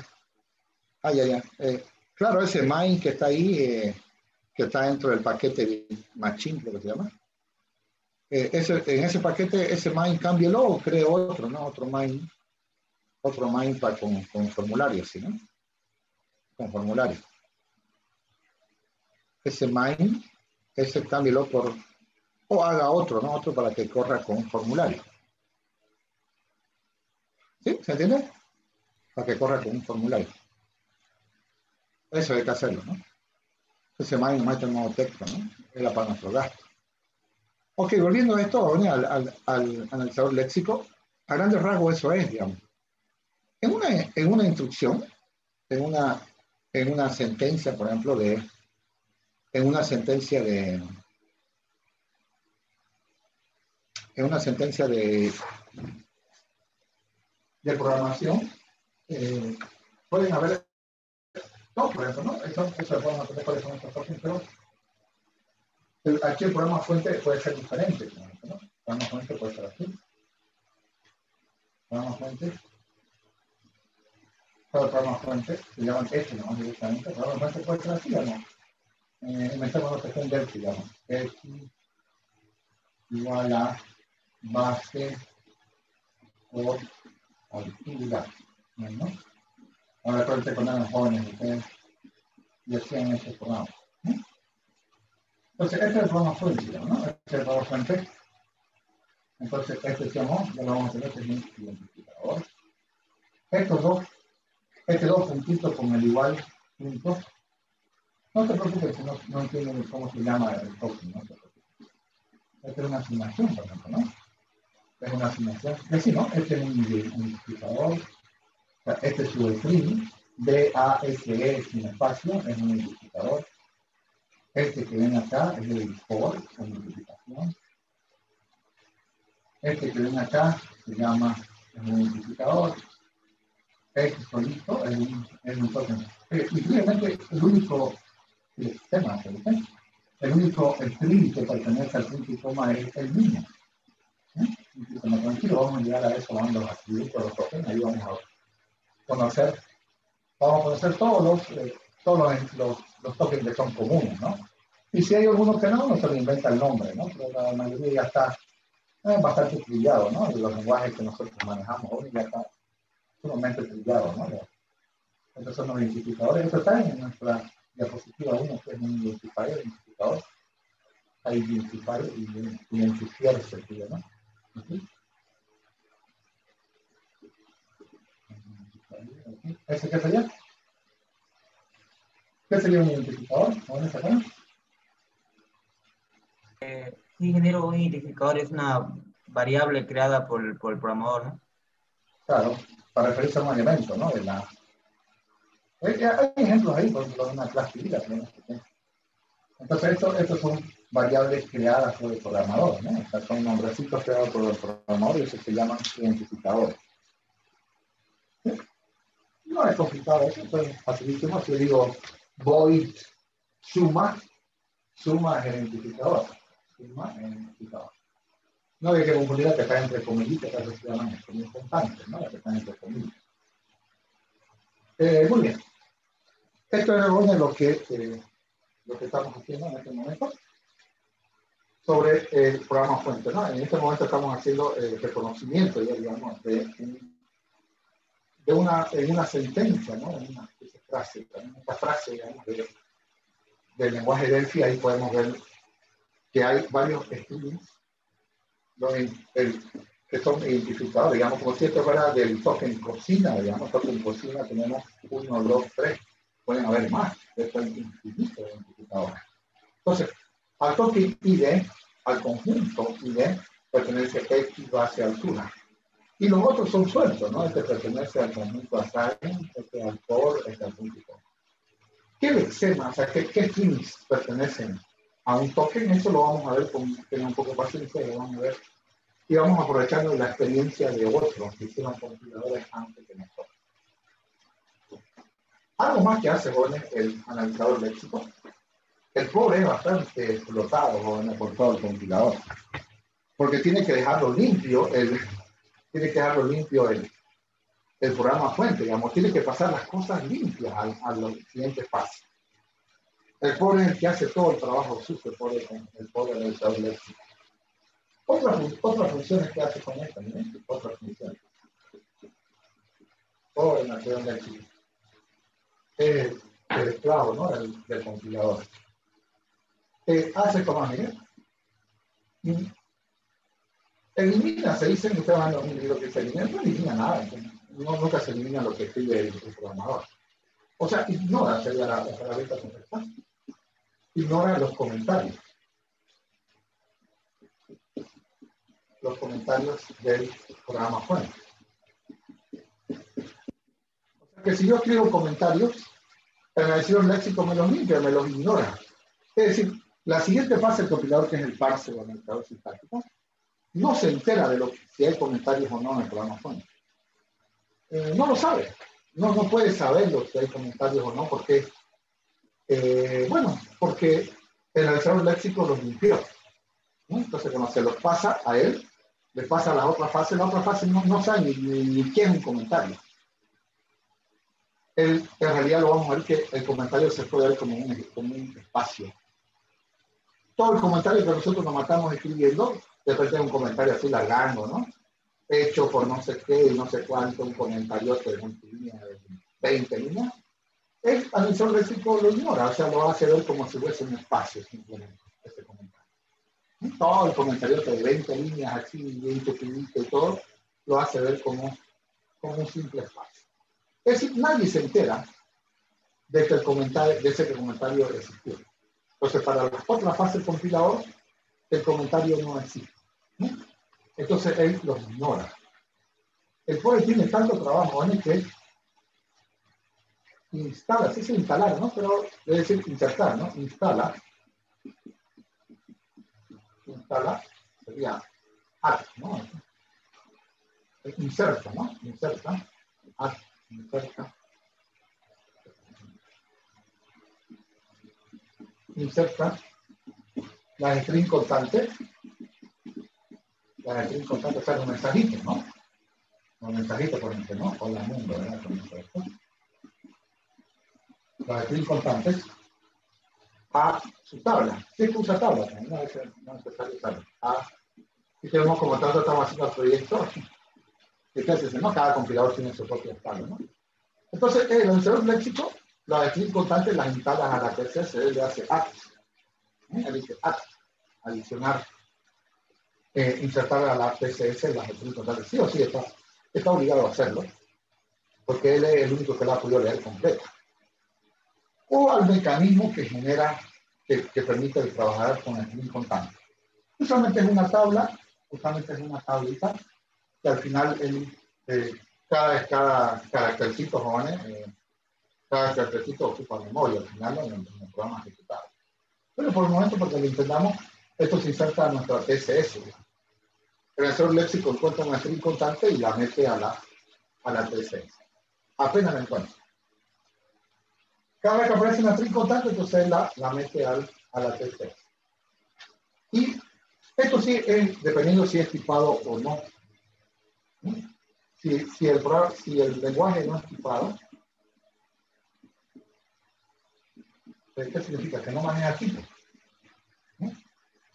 Ah, ya, ya. Eh, claro, ese mine que está ahí, eh, que está dentro del paquete de Machine, creo que se llama. Eh, ese, en ese paquete, ese mine, cámbielo cree otro, ¿no? Otro mine. Otro para, con, con formulario, ¿sí, no? Con formulario. Ese mine, ese cámbielo por, o haga otro, ¿no? Otro para que corra con formulario. ¿Sí? ¿Se entiende? Para que corra con un formulario. Eso hay que hacerlo, ¿no? Ese mete en modo texto, ¿no? Era para nuestro gasto. Ok, volviendo a esto, al, al, al, analizador léxico, a grandes rasgos eso es, digamos. En una, en una instrucción, en una, en una sentencia, por ejemplo, de, en una sentencia de, en una sentencia de, de programación, eh, pueden haber, no, por ejemplo, ¿no? Eso, eso podemos aprender cuáles son estas pero aquí el programa fuente puede ser diferente, ¿no? El programa fuente puede ser así. Programa fuente. El programa fuente, se llaman este, ¿no? Directamente. El programa fuente puede ser así, ¿o no? Eh, metemos que son del, digamos. X igual a base por altura, ¿no? Ahora recuerden cuando eran jóvenes, ustedes y hacían ese programa. Entonces, este es el programa fuente, ¿no? Este es programa fuente. Entonces, este decíamos, ya lo vamos a tener, este es identificador. Estos dos, este dos puntitos con el igual punto. No se preocupen si no, no entienden cómo se llama el token, no se preocupen. Esta es una asignación, por ejemplo, ¿no? Es una asignación. Es decir, ¿no? Este es un identificador. Este es su string. D-A-S-E sin espacio, es un identificador. Este que ven acá es el for, la multiplicación. Este que ven acá se llama el multiplicador. Este solito es un, es un token. Increíblemente, el único sistema, el único string que pertenece al punto y coma es el mismo. Como tranquilo, vamos a llegar a eso, cuando los atributos, los tokens, ahí vamos a conocer, vamos a conocer todos los, eh, todos los, los, tokens que son comunes, ¿no? Y si hay alguno que no, no se le inventa el nombre, ¿no? Pero la mayoría ya está eh, bastante trillado, ¿no? Los lenguajes que nosotros manejamos hoy ya está sumamente trillado, ¿no? Estos son los identificadores, esto está en nuestra diapositiva 1, que es un identificador, identificador. Hay identificar y identificarse, ¿no? ¿Aquí? ¿Ese qué sería? ¿Qué sería un identificador? Eh, sí, ingeniero, un identificador es una variable creada por, por el programador, ¿no? Claro, para referirse a un elemento, ¿no? De la... Eh, hay ejemplos ahí, por ejemplo, una clase vida, Entonces, estos, estos son variables creadas por el programador, ¿no? Son nombrecitos creados por el programador y eso se llaman identificadores. No es complicado eso, es facilísimo. Si digo void suma, suma es el identificador. Suma el identificador. No hay que confundir que está entre comillas, que se llaman constantes, ¿no? La que están entre comillas. Eh, muy bien. Esto es lo que, eh, lo que estamos haciendo en este momento sobre el programa fuente. ¿no? En este momento estamos haciendo el reconocimiento, digamos, de, de una, en una sentencia, ¿no? en una frase, esta frase digamos, de, del lenguaje Delphi, ahí podemos ver que hay varios strings que son identificados, digamos, como si esto fuera del token cocina, digamos, token cocina tenemos uno, dos, tres, pueden haber más, esto es infinito de identificadores. Entonces, al token ID, al conjunto ID, pertenece X base altura. Y los otros son sueltos, ¿no? Este pertenece al conjunto assign, este al core, este al punto. ¿Qué lexemas, o sea, qué, qué strings pertenecen a un token? Eso lo vamos a ver con tener un poco de paciencia, lo vamos a ver. Y vamos aprovechando la experiencia de otros que hicieron compiladores antes que nosotros. Algo más que hace, jóvenes, el analizador léxico el pobre es bastante explotado por todo el compilador, porque tiene que dejarlo limpio, el, tiene que dejarlo limpio el, el programa fuente, digamos, tiene que pasar las cosas limpias a, los siguientes pasos. El pobre es el que hace todo el trabajo sucio, el pobre, el pobre analizador léxico. Otra, otras funciones que hace con ¿no? Otras funciones. Pobre analizador léxico. Es el esclavo, ¿no? Del, del compilador hace como. Elimina, se dice, ustedes van a un libro que se elimina, no elimina nada, no, nunca se elimina lo que escribe el, programador. O sea, ignora, sería la, la palabra correcta, ignora los comentarios. Los comentarios del programa fuente. O sea que si yo escribo comentarios, el edición léxico me los limpia, me los ignora. Es decir, la siguiente fase del compilador, que es el parse o analizador sintáctico, no se entera de lo, si hay comentarios o no en el programa fuente. Eh, no lo sabe. No, no puede saberlo si hay comentarios o no, porque, eh, bueno, porque el analizador léxico los limpió. Entonces, cuando se los pasa a él, le pasa a la otra fase, la otra fase no, no sabe ni, ni, quién es un comentario. en realidad lo vamos a ver que el comentario se puede ver como un, como un espacio todo el comentario que nosotros nos matamos escribiendo, después de un comentario así largando, ¿no? Hecho por no sé qué y no sé cuánto, un comentario de 20 líneas, de 20 líneas. El asesor léxico lo ignora, o sea, lo hace ver como si fuese un espacio simplemente, ese comentario. Todo el comentario de 20 líneas así, bien y todo, lo hace ver como, como un simple espacio. Es decir, nadie se entera de que el comentario, de ese comentario existió. Entonces, para la otra fase del compilador, el comentario no existe. Entonces, él los ignora. El poder tiene tanto trabajo en el que instala, sí se instalar, ¿no? Pero debe decir insertar, ¿no? Instala instala sería add, ¿no? Inserta, ¿no? Inserta, add, inserta. Inserta la string constante. La string constante, o sea, un mensajito, ¿no? Un mensajito, por ejemplo, ¿no? Hola mundo, ¿verdad? Con esto. Las string constantes a su tabla. Sí que usa tabla, no es necesario tabla. A, y tenemos como tanto estamos haciendo el proyecto. Fíjense, ¿no? Cada compilador tiene su propia tabla, ¿no? Entonces, en el servidor léxico, las string constantes las instalas a la PCS, le hace add. ¿eh? Él dice adicionar, eh, insertar a la PCS las string constantes. Sí o sí está, está obligado a hacerlo, porque él es el único que la ha podido leer completa o al mecanismo que genera, que, que permite trabajar con el fin constante. Usualmente es una tabla, usualmente es una tablita, que al final el, eh, cada, cada caractercito, jóvenes, eh, cada caractercito ocupa memoria al final en el, en el programa ejecutado. Pero por el momento, porque lo entendamos, esto se inserta a nuestra TSS. El profesor léxico encuentra una string constante y la mete a la, a la TSS. Apenas la encuentra. Cada vez que aparece una string constante, entonces la, la mete al, a la TC. Y esto sí es dependiendo si es tipado o no. Si, si, el, si el lenguaje no es tipado, ¿qué significa? Que no maneja tipo.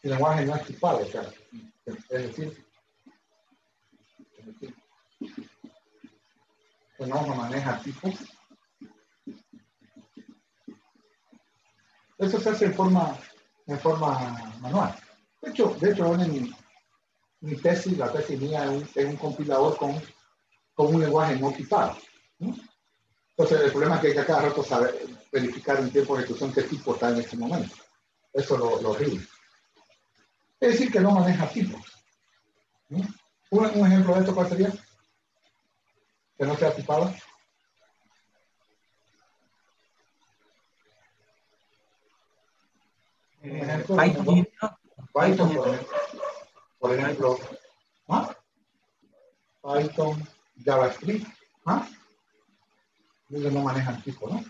El lenguaje no es tipado, o sea, es decir, es decir que no maneja tipos, Eso se hace en forma, en forma manual. De hecho, de hecho en mi, mi tesis, la tesis mía es un, compilador con, con, un lenguaje no tipado. Entonces, el problema es que hay que cada rato saber verificar en tiempo de ejecución qué tipo está en este momento. Eso lo, lo Es decir, que no maneja tipos. Un, un ejemplo de esto, ¿cuál sería? Que no sea tipado. Python, Python, por ejemplo, ¿ah? Python, JavaScript, ¿ah? ellos no manejan tipo, ¿no?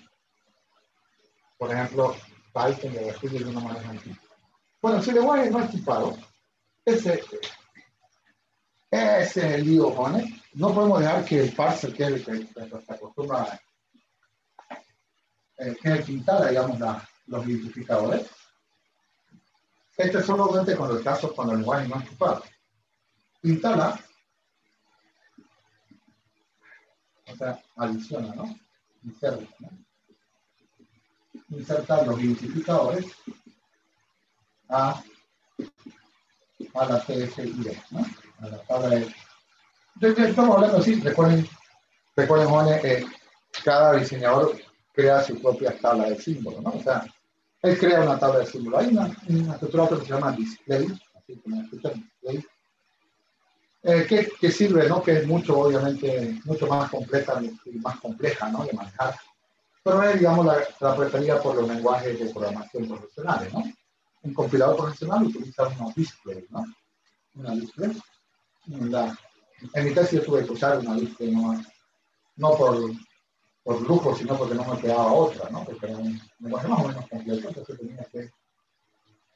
Por ejemplo, Python, JavaScript, ellos no manejan tipo. Bueno, si lenguaje no es tipado, ese, ese es el lío, ¿no? No podemos dejar que el parser, que es el que, se acostumbra, eh, que el digamos, los identificadores, este es solamente con los casos cuando el lenguaje no es tipado. Instala, o sea, adiciona, ¿no? Inserta, ¿no? Insertar los identificadores a, a la TSID, ¿no? A la tabla de... Estamos hablando así, recuerden, recuerden, Juan, eh, cada diseñador crea su propia tabla de símbolos, ¿no? O sea, él crea una tabla de símbolos. Hay una, una estructura que se llama display, así como display, eh, que, que, sirve, ¿no? Que es mucho, obviamente, mucho más completa y más compleja, ¿no? De manejar. Pero es, digamos, la, la preferida por los lenguajes de programación profesionales, ¿no? Un compilador profesional utiliza una display, ¿no? Una display. La, en mi tesis yo tuve que usar una display, no, por por lujo, sino porque no me quedaba otra, ¿no? Porque era un lenguaje más o menos complejo, entonces tenía que,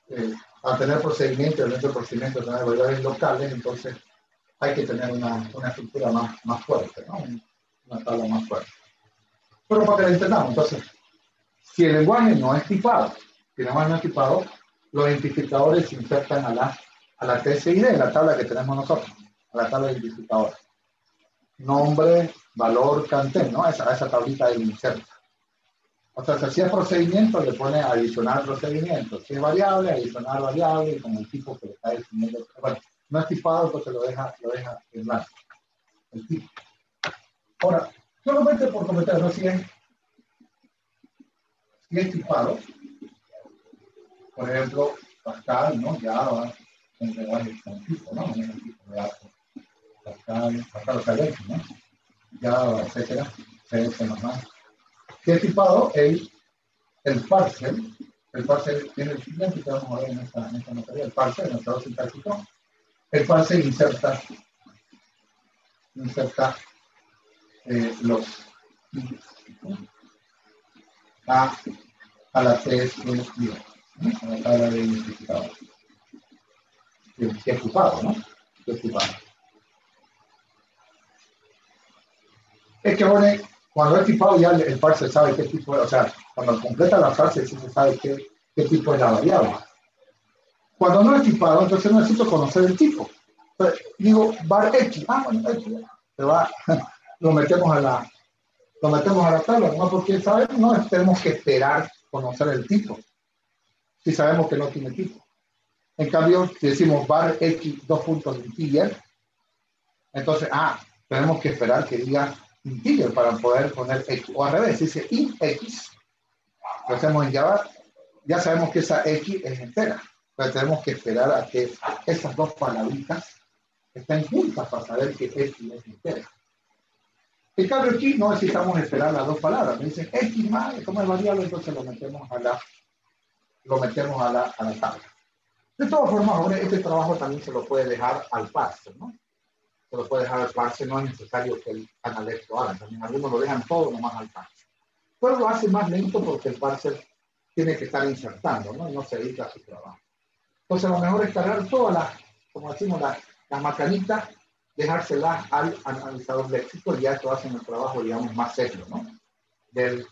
eh, al tener procedimientos, dentro del procedimiento tener variables locales, entonces hay que tener una, una estructura más, más fuerte, ¿no? Una tabla más fuerte. Pero para que la entendamos, entonces, si el lenguaje no es tipado, si el lenguaje no es tipado, los identificadores se insertan a la, a la TSID, la tabla que tenemos nosotros, a la tabla de identificadores. Nombre, valor cantén, ¿no? Esa, esa tablita de inserta. O sea, si es procedimiento, le pone adicionar procedimiento. Si es variable, adicionar variable, con el tipo que está definiendo. Bueno, no es tipado, entonces lo deja, lo deja en blanco. El tipo. Ahora, solamente por comentar, ¿no? Si es, si es tipado, por ejemplo, Pascal, ¿no? Java, en lenguaje tipo, ¿no? En el tipo de Pascal, Pascal, Pascal, ¿no? Java, etcétera, CS. Que tipado el, el parser, El parser tiene el siguiente que vamos a ver en esta, en esta materia. El parser, el estado sintáctico. El parser inserta, inserta eh, los a, a la T a la tabla de identificador. Que ocupado, ¿no? Que. Es que cuando es tipado ya el, parser sabe qué tipo, o sea, cuando completa la frase sí se sabe qué, qué tipo es la variable. Cuando no es tipado, entonces necesito conocer el tipo. Digo, var x, ah, bueno, x, se va, lo metemos a la, lo metemos a la tabla, no porque sabemos, no tenemos que esperar conocer el tipo, si sabemos que no tiene tipo. En cambio, si decimos var x dos puntos integer, entonces, ah, tenemos que esperar que diga integer para poder poner x. O al revés, dice int x, lo hacemos en Java, ya sabemos que esa x es entera. Pero tenemos que esperar a que esas dos palabritas estén juntas para saber que x es entera. En cambio aquí no necesitamos esperar las dos palabras. Me dicen x más, como es variable, entonces lo metemos a la, lo metemos a la, a la tabla. De todas formas, este trabajo también se lo puede dejar al parser, ¿no? Se lo puede dejar al parser, no es necesario que el analista lo haga. También algunos lo dejan todo nomás al parser. Pero lo hace más lento porque el parser tiene que estar insertando, ¿no? Y no se dedica a su trabajo. Entonces, lo mejor es cargar todas las, como decimos, las, las macanitas, dejárselas al analizador léxico y ya esto hacen el trabajo, digamos, más serio, ¿no? Del,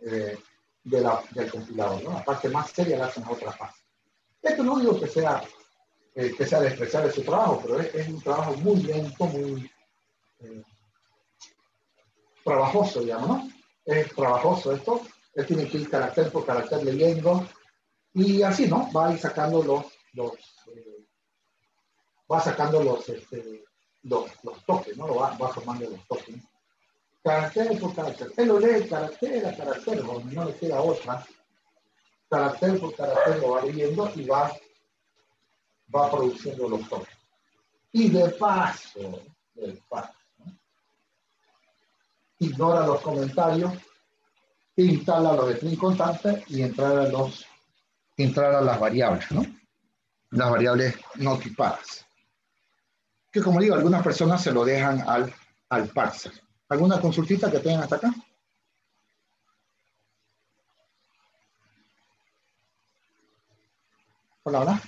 eh, de la, del compilador, ¿no? La parte más seria la hacen a otra fase. Esto no digo que sea, eh, que sea despreciable su trabajo, pero es, es, un trabajo muy lento, muy eh, trabajoso, digamos, ¿no? Es trabajoso esto. Él tiene que ir carácter por carácter leyendo y así, ¿no? Va a ir sacando los, los eh, va sacando los, este, los, los, toques, ¿no? Lo va, va formando los toques. Carácter por carácter. Él lo lee carácter a carácter, no le queda otra. Carácter por carácter lo va leyendo y va, va produciendo los toques. Y de paso, de paso, ¿no? ignora los comentarios, instala los string constante y entrar a los entrar a las variables, ¿no? Las variables no tipadas. Que como digo, algunas personas se lo dejan al, al parser. ¿Alguna consultita que tengan hasta acá? Hola, hola.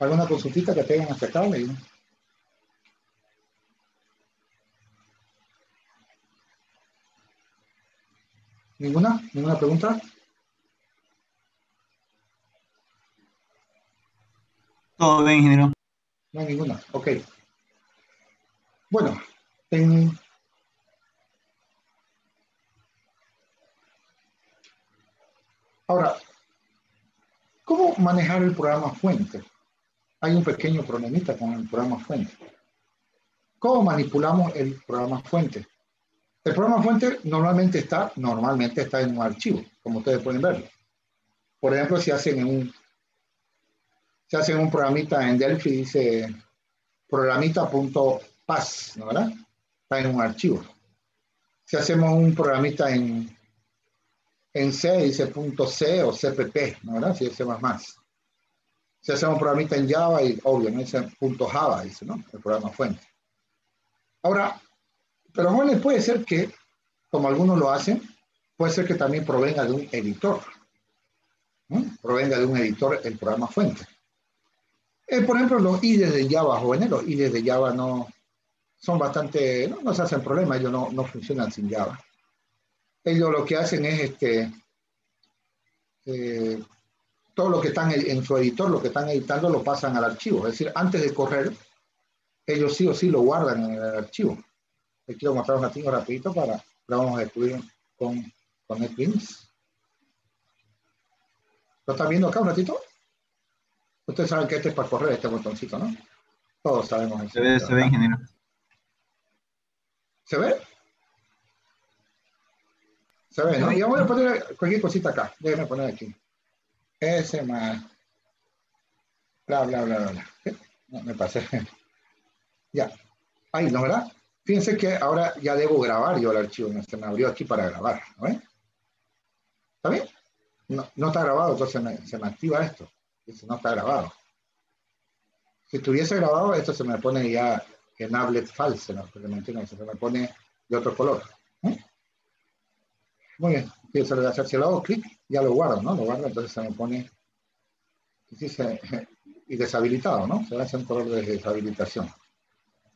¿Alguna consultita que tengan hasta acá? ¿Leí? ¿Ninguna? ¿Ninguna pregunta? Todo bien, ingeniero. No hay ninguna. Ok. Bueno, en... Ahora, ¿cómo manejar el programa fuente? Hay un pequeño problemita con el programa fuente. ¿Cómo manipulamos el programa fuente? El programa fuente normalmente está, normalmente está en un archivo, como ustedes pueden verlo. Por ejemplo, si hacen un, si hacen un programita en Delphi, dice programita.paz, ¿no verdad? Está en un archivo. Si hacemos un programita en, en C, dice .c o cpp, ¿no verdad? Si dice más más. Si hacemos un programita en Java, y obvio, no dice .java, dice, ¿no? El programa fuente. Ahora, pero bueno, puede ser que, como algunos lo hacen, puede ser que también provenga de un editor. Provenga de un editor el programa fuente. Eh, por ejemplo, los IDEs de Java, jóvenes, los IDEs de Java no son bastante, no nos hacen problema, ellos no, no funcionan sin Java. Ellos lo que hacen es este, eh, todo lo que están en, su editor, lo que están editando, lo pasan al archivo. Es decir, antes de correr, ellos sí o sí lo guardan en el archivo. Les quiero mostrar un ratito rapidito para, lo vamos a descubrir con, con. ¿Lo están viendo acá un ratito? Ustedes saben que este es para correr este botoncito, ¿no? Todos sabemos. Se ve, se ve, ingeniero. ¿Se ve? Se ve, ¿no? Y voy a poner cualquier cosita acá. Déjenme poner aquí. Ese más. Bla, bla, bla, bla, bla. No, me pasé. ya. Ahí, ¿no, verdad? Fíjense que ahora ya debo grabar yo el archivo, se me abrió aquí para grabar, ¿no ¿Está bien? No, no, está grabado, entonces me, se me activa esto. Dice, no está grabado. Si estuviese grabado, esto se me pone ya en hablet false, ¿no? Porque me se me pone de otro color. ¿eh? Muy bien, se lo hacer. Si lo hago clic, ya lo guardo, ¿no? Lo guardo, entonces se me pone y deshabilitado, ¿no? Se hace un color de deshabilitación.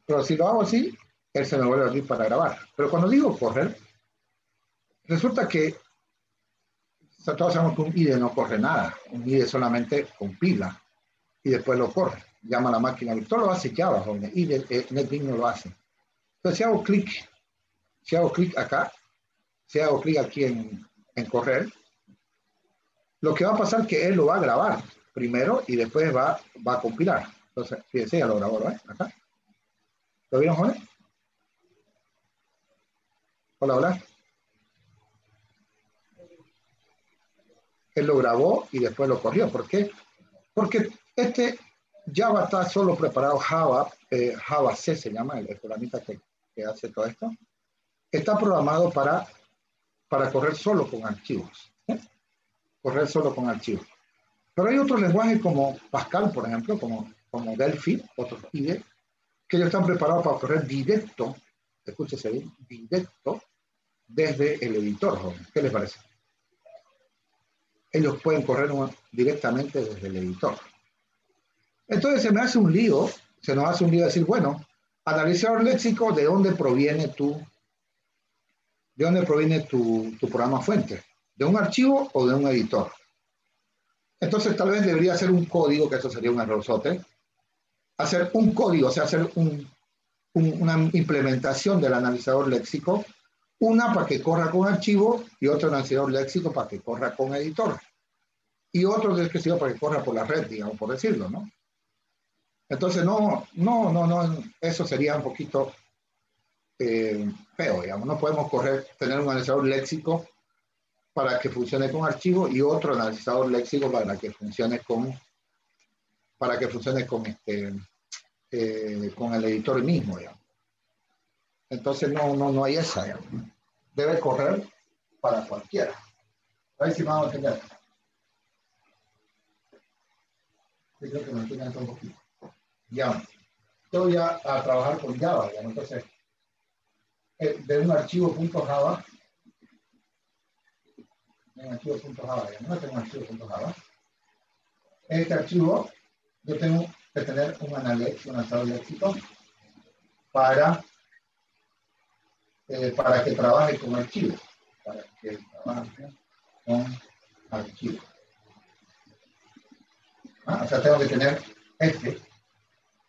Pero si lo hago así, él se me vuelve a abrir para grabar. Pero cuando digo correr, resulta que todos sabemos que un IDE no corre nada. Un IDE solamente compila y después lo corre. Llama la máquina virtual, lo hace Java, donde IDE, eh, NetBeans no lo hace. Entonces, si hago clic, si hago clic acá, si hago clic aquí en, en correr, lo que va a pasar es que él lo va a grabar primero y después va, va a compilar. Entonces, fíjense, ya lo grabó, ¿no? Acá. ¿Lo vieron, jóvenes? Hola, hola. Él lo grabó y después lo corrió. ¿Por qué? Porque este Java está solo preparado, Java, eh, Java C se llama, el, programita que, que, hace todo esto, está programado para, para correr solo con archivos. ¿eh? Correr solo con archivos. Pero hay otros lenguajes como Pascal, por ejemplo, como, como Delphi, otros IDE, que ellos están preparados para correr directo, escúchese bien, directo desde el editor. ¿Qué les parece? Ellos pueden correr directamente desde el editor. Entonces se me hace un lío, se nos hace un lío decir, bueno, analizar léxico, ¿de dónde proviene tu, de dónde proviene tu programa fuente? ¿De un archivo o de un editor? Entonces tal vez debería hacer un código, que eso sería un errorzote, hacer un código, o sea, hacer una implementación del analizador léxico, una para que corra con archivo y otro analizador léxico para que corra con editor. Y otro del que para que corra por la red, digamos, por decirlo, ¿no? Entonces, no, no, no, no, eso sería un poquito eh, feo, digamos. No podemos correr, tener un analizador léxico para que funcione con archivo y otro analizador léxico para que funcione con para que funcione con este eh, con el editor mismo entonces no, no, no hay esa debe correr para cualquiera. A ver si vamos a entender yo creo que me un poquito ya estoy a, a trabajar con Java entonces eh, de un archivo .java en archivo.java. no tengo un archivo.java. En este archivo yo tengo que tener un analytics, un analizador léxico para, eh, para que trabaje con archivos. Para que trabaje con archivos. Ah, o sea, tengo que tener este.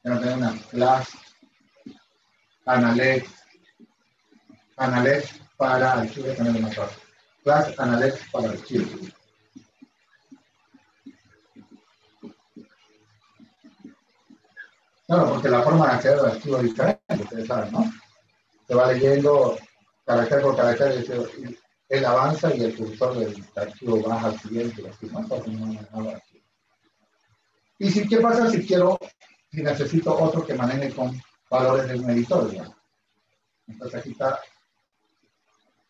Tengo que tener una clase analytics, analytics para archivos de más fácil class analytics para archivos. Claro, porque la forma de acceder al archivo es diferente, ustedes saben, ¿no? Se va leyendo carácter por carácter, y él avanza y el cursor del archivo baja al siguiente, así, ¿no? Y si, ¿qué pasa si quiero, si necesito otro que maneje con valores de un editor, digamos? Entonces aquí está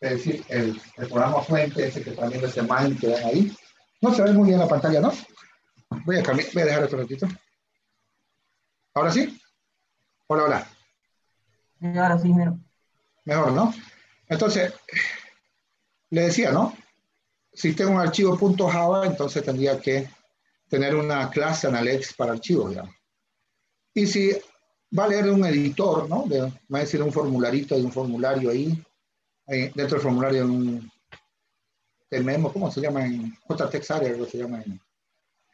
es decir, el, el, programa fuente, ese que también ese mind que ven ahí. No se ve muy bien la pantalla, ¿no? Voy a cambiar, voy a dejar esto un ratito. ¿Ahora sí? Hola, hola. Ahora sí, mejor. Mejor, ¿no? Entonces, le decía, ¿no? Si tengo un archivo .java, entonces tendría que tener una clase Analytics para archivos, digamos. Y si va a leer un editor, ¿no? De, va a decir un formularito de un formulario ahí, eh, dentro del formulario un, el memo, ¿cómo se llama? En JText se llama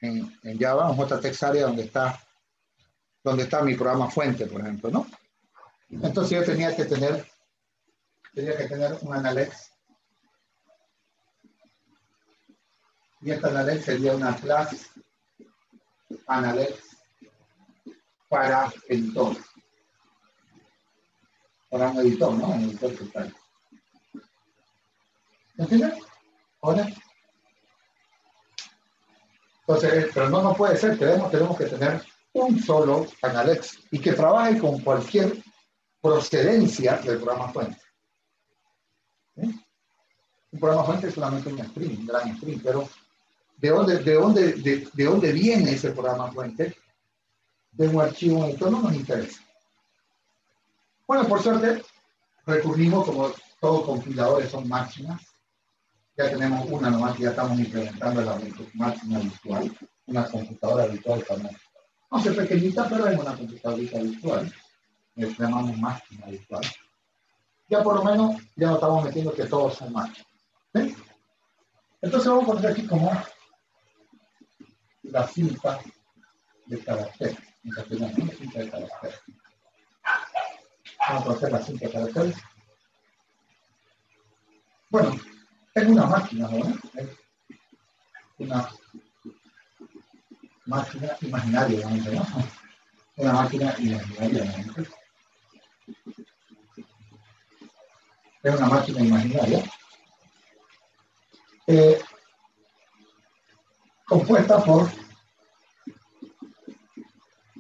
en, Java, un JText donde está, donde está mi programa fuente, por ejemplo, ¿no? Entonces yo tenía que tener, tenía que tener un Analytics. Y esta Analytics sería una clase Analytics para editor. Para un editor, ¿no? Un editor total. ¿Me entiendes? ¿Ahora? Entonces, pero no, no puede ser, tenemos, tenemos que tener un solo Analytics y que trabaje con cualquier, procedencia del programa fuente. Un programa fuente es solamente un string, un gran string, pero ¿de dónde, de, dónde, de, de dónde viene ese programa fuente? De un archivo editor no nos interesa. Bueno, por suerte, recurrimos, como todos compiladores son máquinas, ya tenemos una nomás, ya estamos implementando la máquina virtual, una computadora virtual también. No sé pequeñita, pero es una computadora virtual. Le llamamos máquina virtual. Ya por lo menos, ya nos estamos metiendo que todos son máquinas. Entonces vamos a poner aquí como la cinta de carácter. En cinta de carácter. Vamos a hacer la cinta de carácter. Bueno, es una máquina, ¿no? Es una máquina imaginaria, ¿no? Una máquina imaginaria, ¿no? Es una máquina imaginaria eh, compuesta por,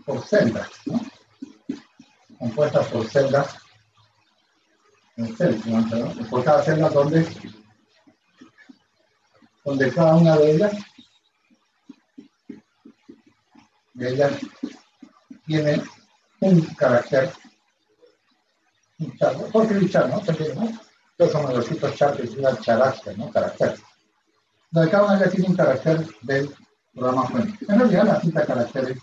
por celdas, ¿no? Compuesta por celdas celdas, ¿no? por cada celda donde donde cada una de ellas, de ellas tiene un carácter, un char, ¿por qué char, no? Porque, ¿no? Entonces son los tipos char que significa carácter, ¿no? Carácter. Donde cada una de ellas tiene un carácter del programa fuente. En realidad la cinta de caracteres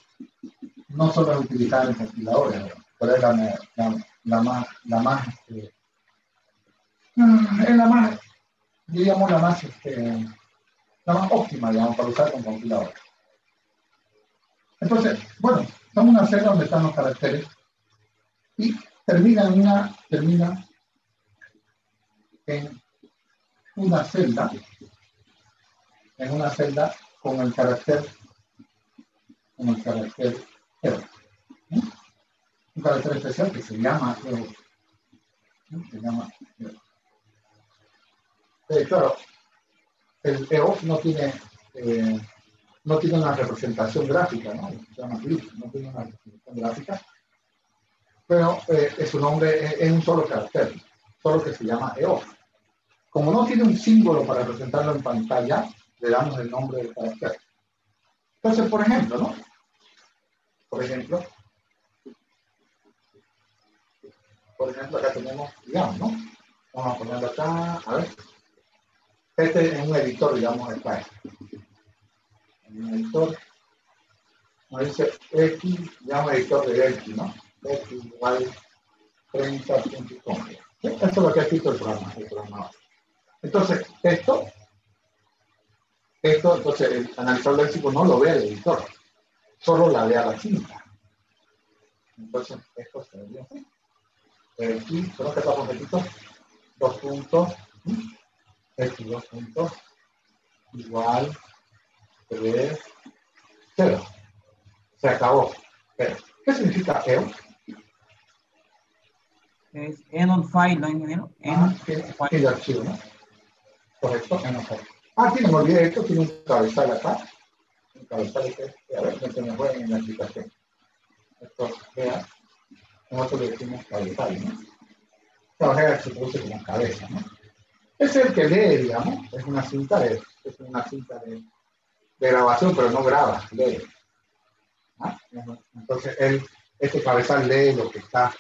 no solo es utilizada en compiladores, pero es la, la, la más, la más, este, es la más, digamos, la más, este, la más óptima, digamos, para usar con compilador. Entonces, bueno, estamos en una celda donde están los caracteres y termina en una, termina en una celda, en una celda con el carácter, con el carácter 0. Un carácter especial que se llama Se llama Eh, claro, el EOF no tiene, eh, no tiene una representación gráfica, ¿no? Se llama no tiene una representación gráfica, pero eh, su nombre es, un solo carácter, solo que se llama EOF. Como no tiene un símbolo para representarlo en pantalla, le damos el nombre del carácter. Entonces, por ejemplo, ¿no? Por ejemplo, por ejemplo, acá tenemos, digamos, ¿no? Vamos a ponerlo acá, a ver. Este es un editor, digamos, está En un editor, nos dice X, llama editor de X, ¿no? X igual 30.com. Esto es lo que ha escrito el programa, el programa. Entonces, esto, esto, entonces el analizador léxico no lo ve el editor, solo la ve a la cinta. Entonces, esto se ve así. Aquí, solo que estamos repito, dos puntos, x dos puntos igual 3, 0. Se acabó. Pero, ¿Qué significa EO? Es end on file, ¿no, ingeniero? End ah, el archivo, ¿no? Correcto, end on file. Ah, sí, me olvidé esto, tiene un cabezal acá. Un cabezal que, a ver, no se me fue en la aplicación. Esto, vea, nosotros le decimos cabezal, ¿no? Cabezal se produce como cabeza, ¿no? Es el que lee, digamos, es una cinta de, es una cinta de, grabación, pero no graba, lee. ¿Ah? Entonces, él, este cabezal lee lo que está,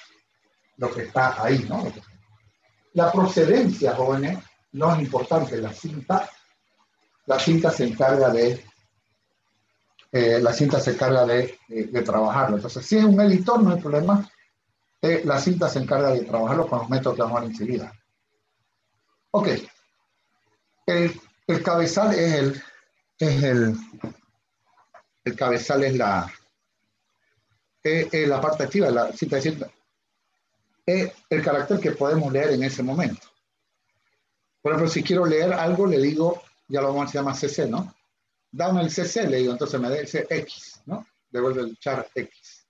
lo que está ahí, ¿no? La procedencia, jóvenes, no es importante. La cinta, la cinta se encarga de, eh, la cinta se encarga de, de, trabajarlo. Entonces, si es un editor, no hay problema. Eh, la cinta se encarga de trabajarlo con los métodos que vamos a enseguida. Ok. El, el cabezal es el, es el, el cabezal es la, es, es la parte activa, la cita de cinta. Es el carácter que podemos leer en ese momento. Por ejemplo, si quiero leer algo, le digo, ya lo vamos a llamar CC, ¿no? Dame el CC, le digo, entonces me dice X, ¿no? Devuelve el char X.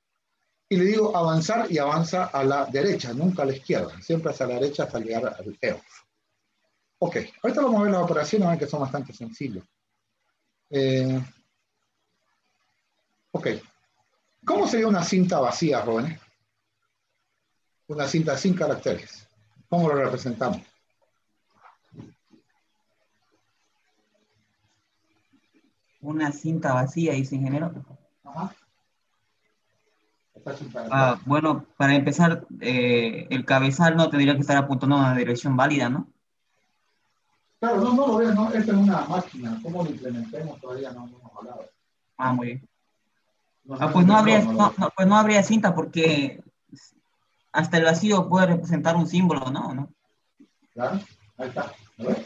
Y le digo avanzar y avanza a la derecha, nunca a la izquierda, siempre hacia la derecha hasta llegar al EOF. Ok, ahorita vamos a ver las operaciones que son bastante sencillas. Eh, ok, ¿cómo sería una cinta vacía, jóvenes? una cinta sin caracteres. ¿Cómo lo representamos? Una cinta vacía, dice ingeniero. Ajá. Ah, bueno, para empezar, eh, el cabezal no tendría que estar apuntando a una dirección válida, ¿no? Claro, no, no lo veo, no, esta es una máquina. ¿Cómo lo implementemos? Todavía no, no hemos hablado. Ah, muy bien. No Ah, pues no habría, no, no, pues no habría cinta porque hasta el vacío puede representar un símbolo, ¿no? ¿No? Claro, ahí está. ¿Lo ves?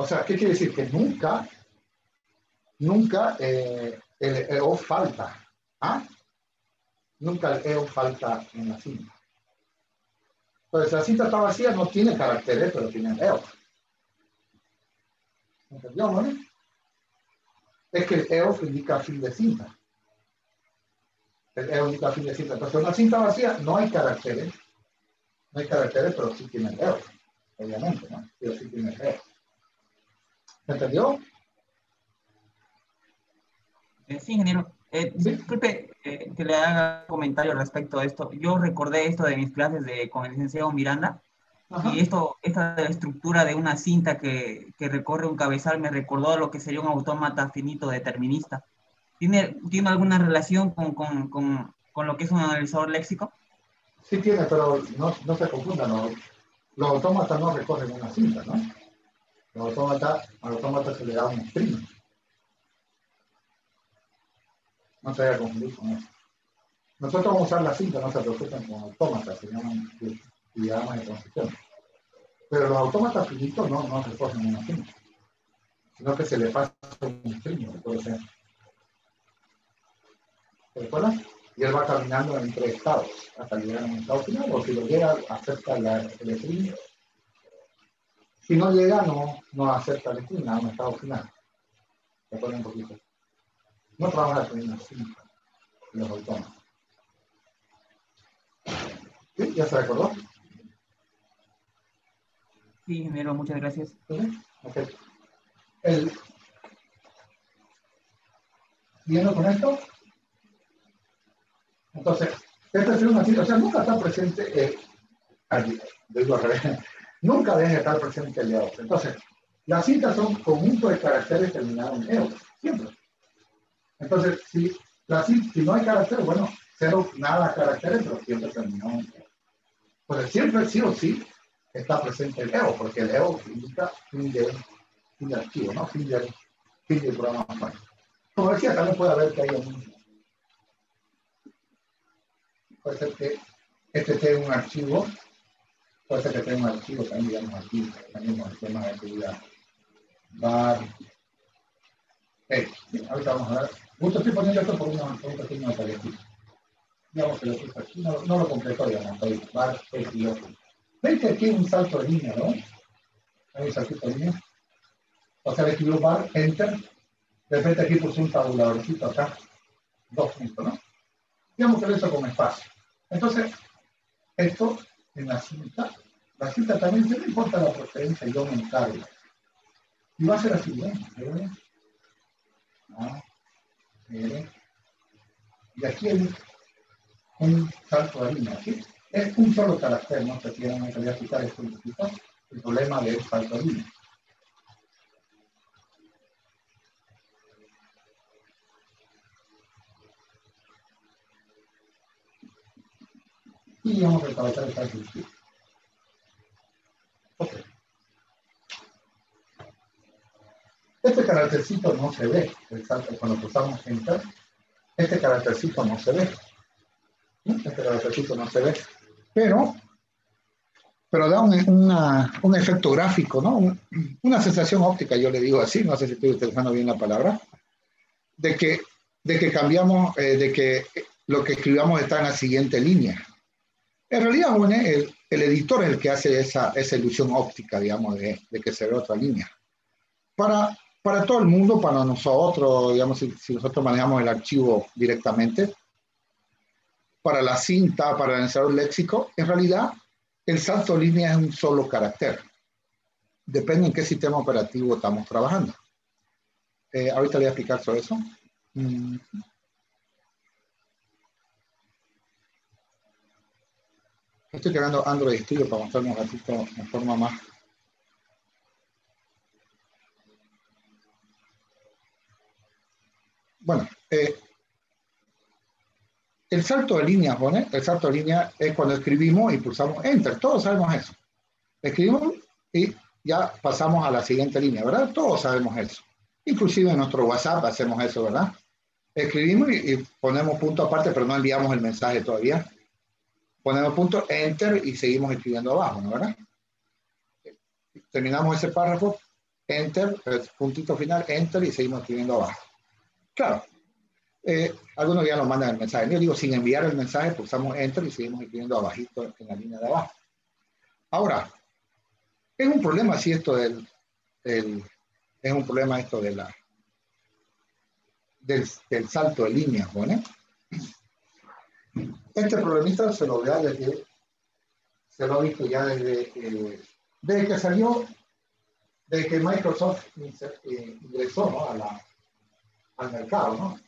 O sea, ¿qué quiere decir? Que nunca, nunca eh, el EO falta. ¿ah? Nunca el EO falta en la cinta. Entonces, la cinta está vacía, no tiene caracteres, pero tiene EO. ¿Entendió, no? Es que el EO indica fin de cinta. El EO indica fin de cinta. Entonces, una cinta vacía no hay caracteres. No hay caracteres, pero sí tiene EO. Obviamente, ¿no? Pero sí tiene EO. ¿Me entendió? Eh, Sí, ingeniero. Eh, Sí. Disculpe eh, que le haga un comentario respecto a esto. Yo recordé esto de mis clases de, con el licenciado Miranda Ajá. y esto, esta estructura de una cinta que, que recorre un cabezal me recordó a lo que sería un autómata finito determinista. ¿Tiene, ¿tiene alguna relación con, con, con, con lo que es un analizador léxico? Sí tiene, pero no, no se confundan. ¿no? Los autómatas no recorren una cinta, ¿no? Los autómatas, al autómata se le da un string. No se vaya a confundir con eso. Nosotros vamos a usar la cinta, no se preocupen con autómatas, se llaman di- diagramas de transición. Pero los autómatas finitos no, no recorren una cinta, sino que se le pasa un recuerdo ser. ¿Te acuerdas? y él va caminando entre estados hasta llegar a un estado final, o si lo llega, acepta el string. Si no llega, no, no acepta el string a un estado final. ¿Se acuerdan un poquito? No trabaja con una cinta, los autómatas. ¿Sí? ¿Ya se recordó? Sí, ingeniero, muchas gracias. ¿Sí? Ok. El, ¿Siguiendo con esto? Entonces, esta es una sea, nunca está presente, eh, lo digo al revés, nunca debe estar presente el EOS. Entonces, las cintas son conjuntos de caracteres terminados en EOS, siempre. Entonces, si, la, si no hay caracteres, bueno, cero, nada caracteres, pero siempre terminado en EOS. Entonces, siempre sí o sí está presente el EO, porque el EO indica fin de, fin de archivo, ¿no? Fin de, fin del programa. Bueno, Como decía, también puede haber que haya un... Puede ser que este tenga un archivo, puede ser que tenga un archivo también, digamos, aquí, con el tema de actividad. X. Bien, ahorita vamos a ver. Justo estoy poniendo esto por, una, por un pequeño detallito. Digamos que lo puse aquí, no, no lo completó, digamos, ahí. Var, X y otro. ¿Ven que aquí hay un salto de línea, no? Hay un saltito de línea. O sea, le escribió bar, enter. De repente aquí puse un tabuladorcito acá. Dos puntos, ¿no? Digamos que lo hizo con espacio. Entonces, esto en la cinta, la cinta también, no importa la procedencia, yo me encargo. Y va a ser así, ¿eh? A, R. Y aquí hay un salto de línea, ¿sí? Es un solo carácter, no se que voy a quitar esto el problema del salto de línea. Y vamos a encabezar esta estructura. Ok. Este caractercito no se ve, el salto, cuando usamos enter, este caractercito no se ve. Este caractercito no se ve. Pero, pero da un, una- un efecto gráfico, ¿no? Un- una sensación óptica, yo le digo así, no sé si estoy utilizando bien la palabra, de que, de que cambiamos, eh, de que lo que escribamos está en la siguiente línea. En realidad, bueno, el, editor es el que hace esa, ilusión óptica, digamos, de, que se ve otra línea. Para, todo el mundo, para nosotros, digamos, si, nosotros manejamos el archivo directamente, para la cinta, para el analizador léxico, en realidad el salto línea es un solo carácter. Depende en qué sistema operativo estamos trabajando. Eh, ahorita le voy a explicar sobre eso. Mm. Estoy creando Android Studio para mostrarles un ratito en forma más. Bueno, eh, el salto de línea, ¿pone? El salto de línea es cuando escribimos y pulsamos Enter. Todos sabemos eso. Escribimos y ya pasamos a la siguiente línea, ¿verdad? Todos sabemos eso. Inclusive en nuestro WhatsApp hacemos eso, ¿verdad? Escribimos y ponemos punto aparte, pero no enviamos el mensaje todavía ponemos punto, enter y seguimos escribiendo abajo, ¿no verdad? Terminamos ese párrafo, enter, puntito final, enter y seguimos escribiendo abajo. Claro, eh, algunos ya nos mandan el mensaje. Yo digo, sin enviar el mensaje, pulsamos enter y seguimos escribiendo abajito en la línea de abajo. Ahora, es un problema si esto del, es un problema esto de la del, salto de líneas, ¿no? Este problemita se lo vea desde, se lo ha visto ya desde, eh, desde que salió, desde que Microsoft eh, ingresó ¿no? a la, al mercado, ¿no?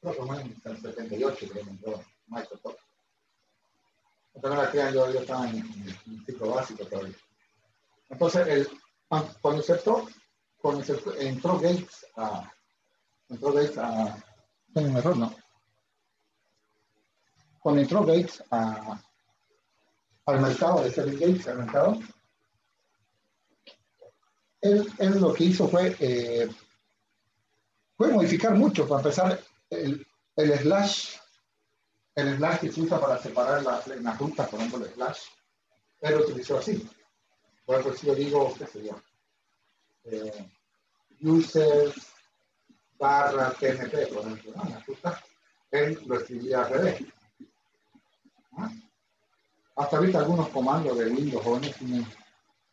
Creo que fue en el 78 que entró Microsoft. Entonces yo, yo estaba en, el ciclo básico todavía. Entonces, el, cuando entró, cuando entró Gates a, entró Gates a, tengo un error, no, cuando entró Gates a, al mercado, de Service Gates al mercado, él, lo que hizo fue, eh, modificar mucho. Para empezar, el, slash, el slash que se usa para separar las, las rutas, por ejemplo, el slash, él lo utilizó así. Por ejemplo, si yo digo, qué sé yo, eh, barra TNT, por ejemplo, ¿no? la ruta, él lo escribía al revés. Hasta ahorita algunos comandos de Windows jóvenes siguen,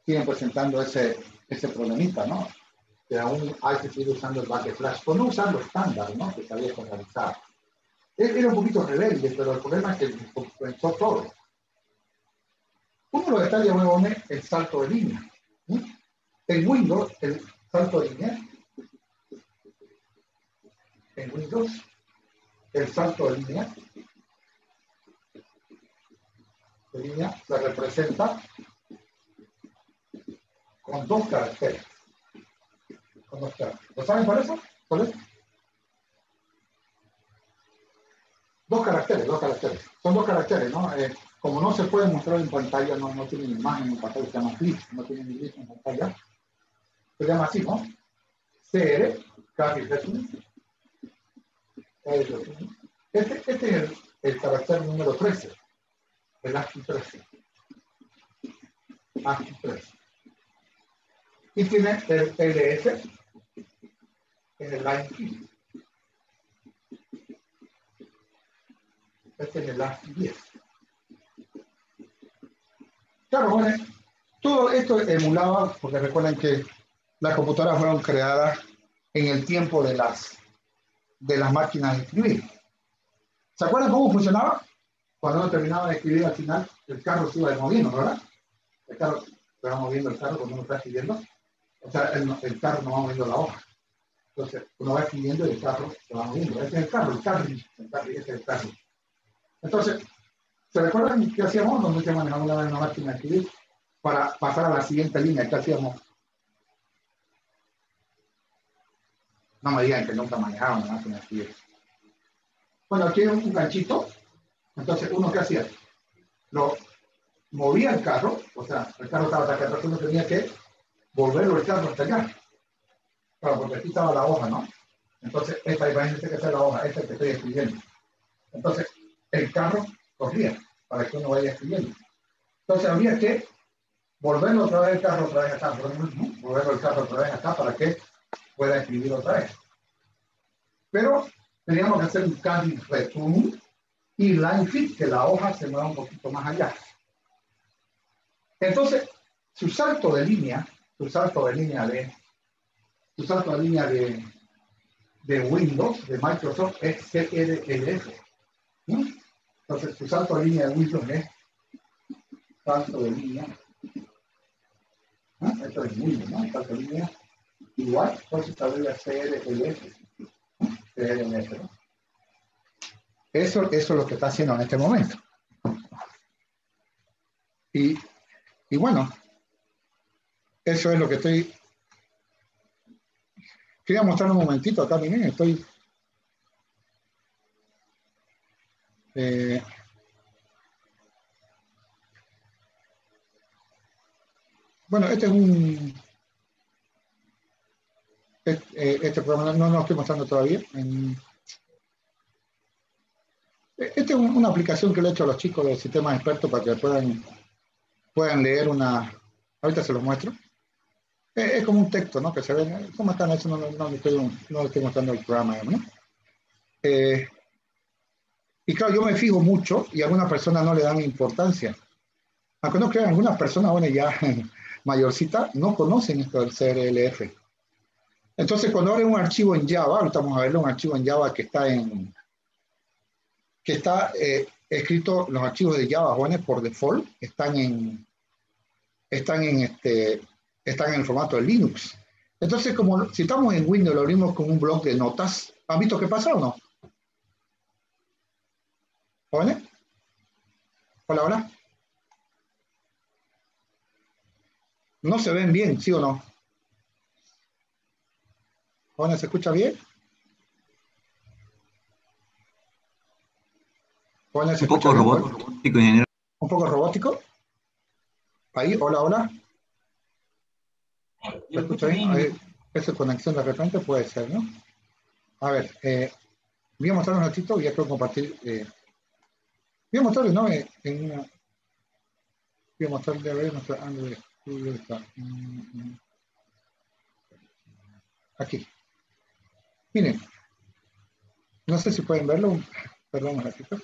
siguen presentando ese, ese problemita, ¿no? Que aún hay que seguir usando el bucket flash, por no usar lo estándar, ¿no? Que se había estandarizado. Era un poquito rebelde, pero el problema es que comenzó todo. Uno de los detalles nuevos es el salto de línea. ¿sí? En Windows, el salto de línea. En Windows, el salto de línea línea se representa con dos caracteres. ¿Lo saben por eso? ¿Cuál es? Dos caracteres, dos caracteres. Son dos caracteres, ¿no? Eh, como no se puede mostrar en pantalla, no, no tiene imagen en pantalla, se llama clip, no tiene ni en pantalla. Se llama así, ¿no? CR, casi Este, este es el carácter número 13 el ASCII 13. ASCII 13. Y tiene el LS en el line key. Este es el ASCII 10. Claro, bueno, todo esto emulaba, porque recuerden que las computadoras fueron creadas en el tiempo de las, de las máquinas de escribir. ¿Se acuerdan cómo funcionaba? Cuando uno terminaba de escribir al final, el carro se iba moviendo, ¿verdad? El carro se va moviendo el carro cuando uno está escribiendo. O sea, el, carro no va moviendo la hoja. Entonces, uno va escribiendo y el carro se va moviendo. Ese es el carro, el carro, el carro, ese es el carro. Entonces, ¿se recuerdan qué hacíamos se manejaba una, una máquina de escribir? Para pasar a la siguiente línea, ¿qué hacíamos? No me digan que nunca manejaban una máquina de escribir. Bueno, aquí hay un ganchito entonces, ¿uno qué hacía? Lo movía el carro, o sea, el carro estaba hasta acá, entonces uno tenía que volverlo el carro hasta allá. Claro, porque aquí estaba la hoja, ¿no? Entonces, esta imagen que es la hoja, esta que estoy escribiendo. Entonces, el carro corría para que uno vaya escribiendo. Entonces, había que volverlo otra vez el carro otra vez acá, volverlo el carro otra vez acá para que pueda escribir otra vez. Pero teníamos que hacer un carry return y line que la hoja se mueva un poquito más allá. Entonces, su salto de línea, su salto de línea de, su salto de línea de, de Windows, de Microsoft, es CRLF. Entonces, su salto de línea de Windows es salto de línea. Esto es Windows, ¿no? Salto de línea igual, entonces establece CRLF. CRLF, ¿no? Eso, eso es lo que está haciendo en este momento. Y, y bueno, eso es lo que estoy... Quería mostrar un momentito acá, miren, estoy... Eh, bueno, este es un... Este, este programa no, no lo estoy mostrando todavía. En, esta es una aplicación que le he hecho a los chicos del sistema experto para que puedan, puedan leer una... Ahorita se los muestro. Es, como un texto, ¿no? Que se ve... ¿Cómo están? Eso no, no, estoy, mostrando el programa, ¿no? Eh, y claro, yo me fijo mucho y a algunas personas no le dan importancia. Aunque no crean, algunas personas, bueno, ya mayorcitas, no conocen esto del CRLF. Entonces, cuando abren un archivo en Java, ahorita vamos a ver un archivo en Java que está en, está eh, escrito, los archivos de Java jóvenes por default están en, están en este, están en el formato de Linux. Entonces, como si estamos en Windows, lo abrimos con un blog de notas, ¿han visto qué pasa o no? ¿Jóvenes? Hola, hola. No se ven bien, ¿sí o no? ¿Jóvenes, se escucha bien? Un poco robótico, ingeniero. Un poco robótico. Ahí, hola, hola. ¿Me escucha bien? esa conexión de repente puede ser, ¿no? A ver, eh, voy a mostrar un ratito y ya quiero compartir. Eh, voy a mostrarle, ¿no? Eh, en una, voy a mostrarle, a ver, nuestra Android Studio está. Aquí. Miren, no sé si pueden verlo, perdón un ratito.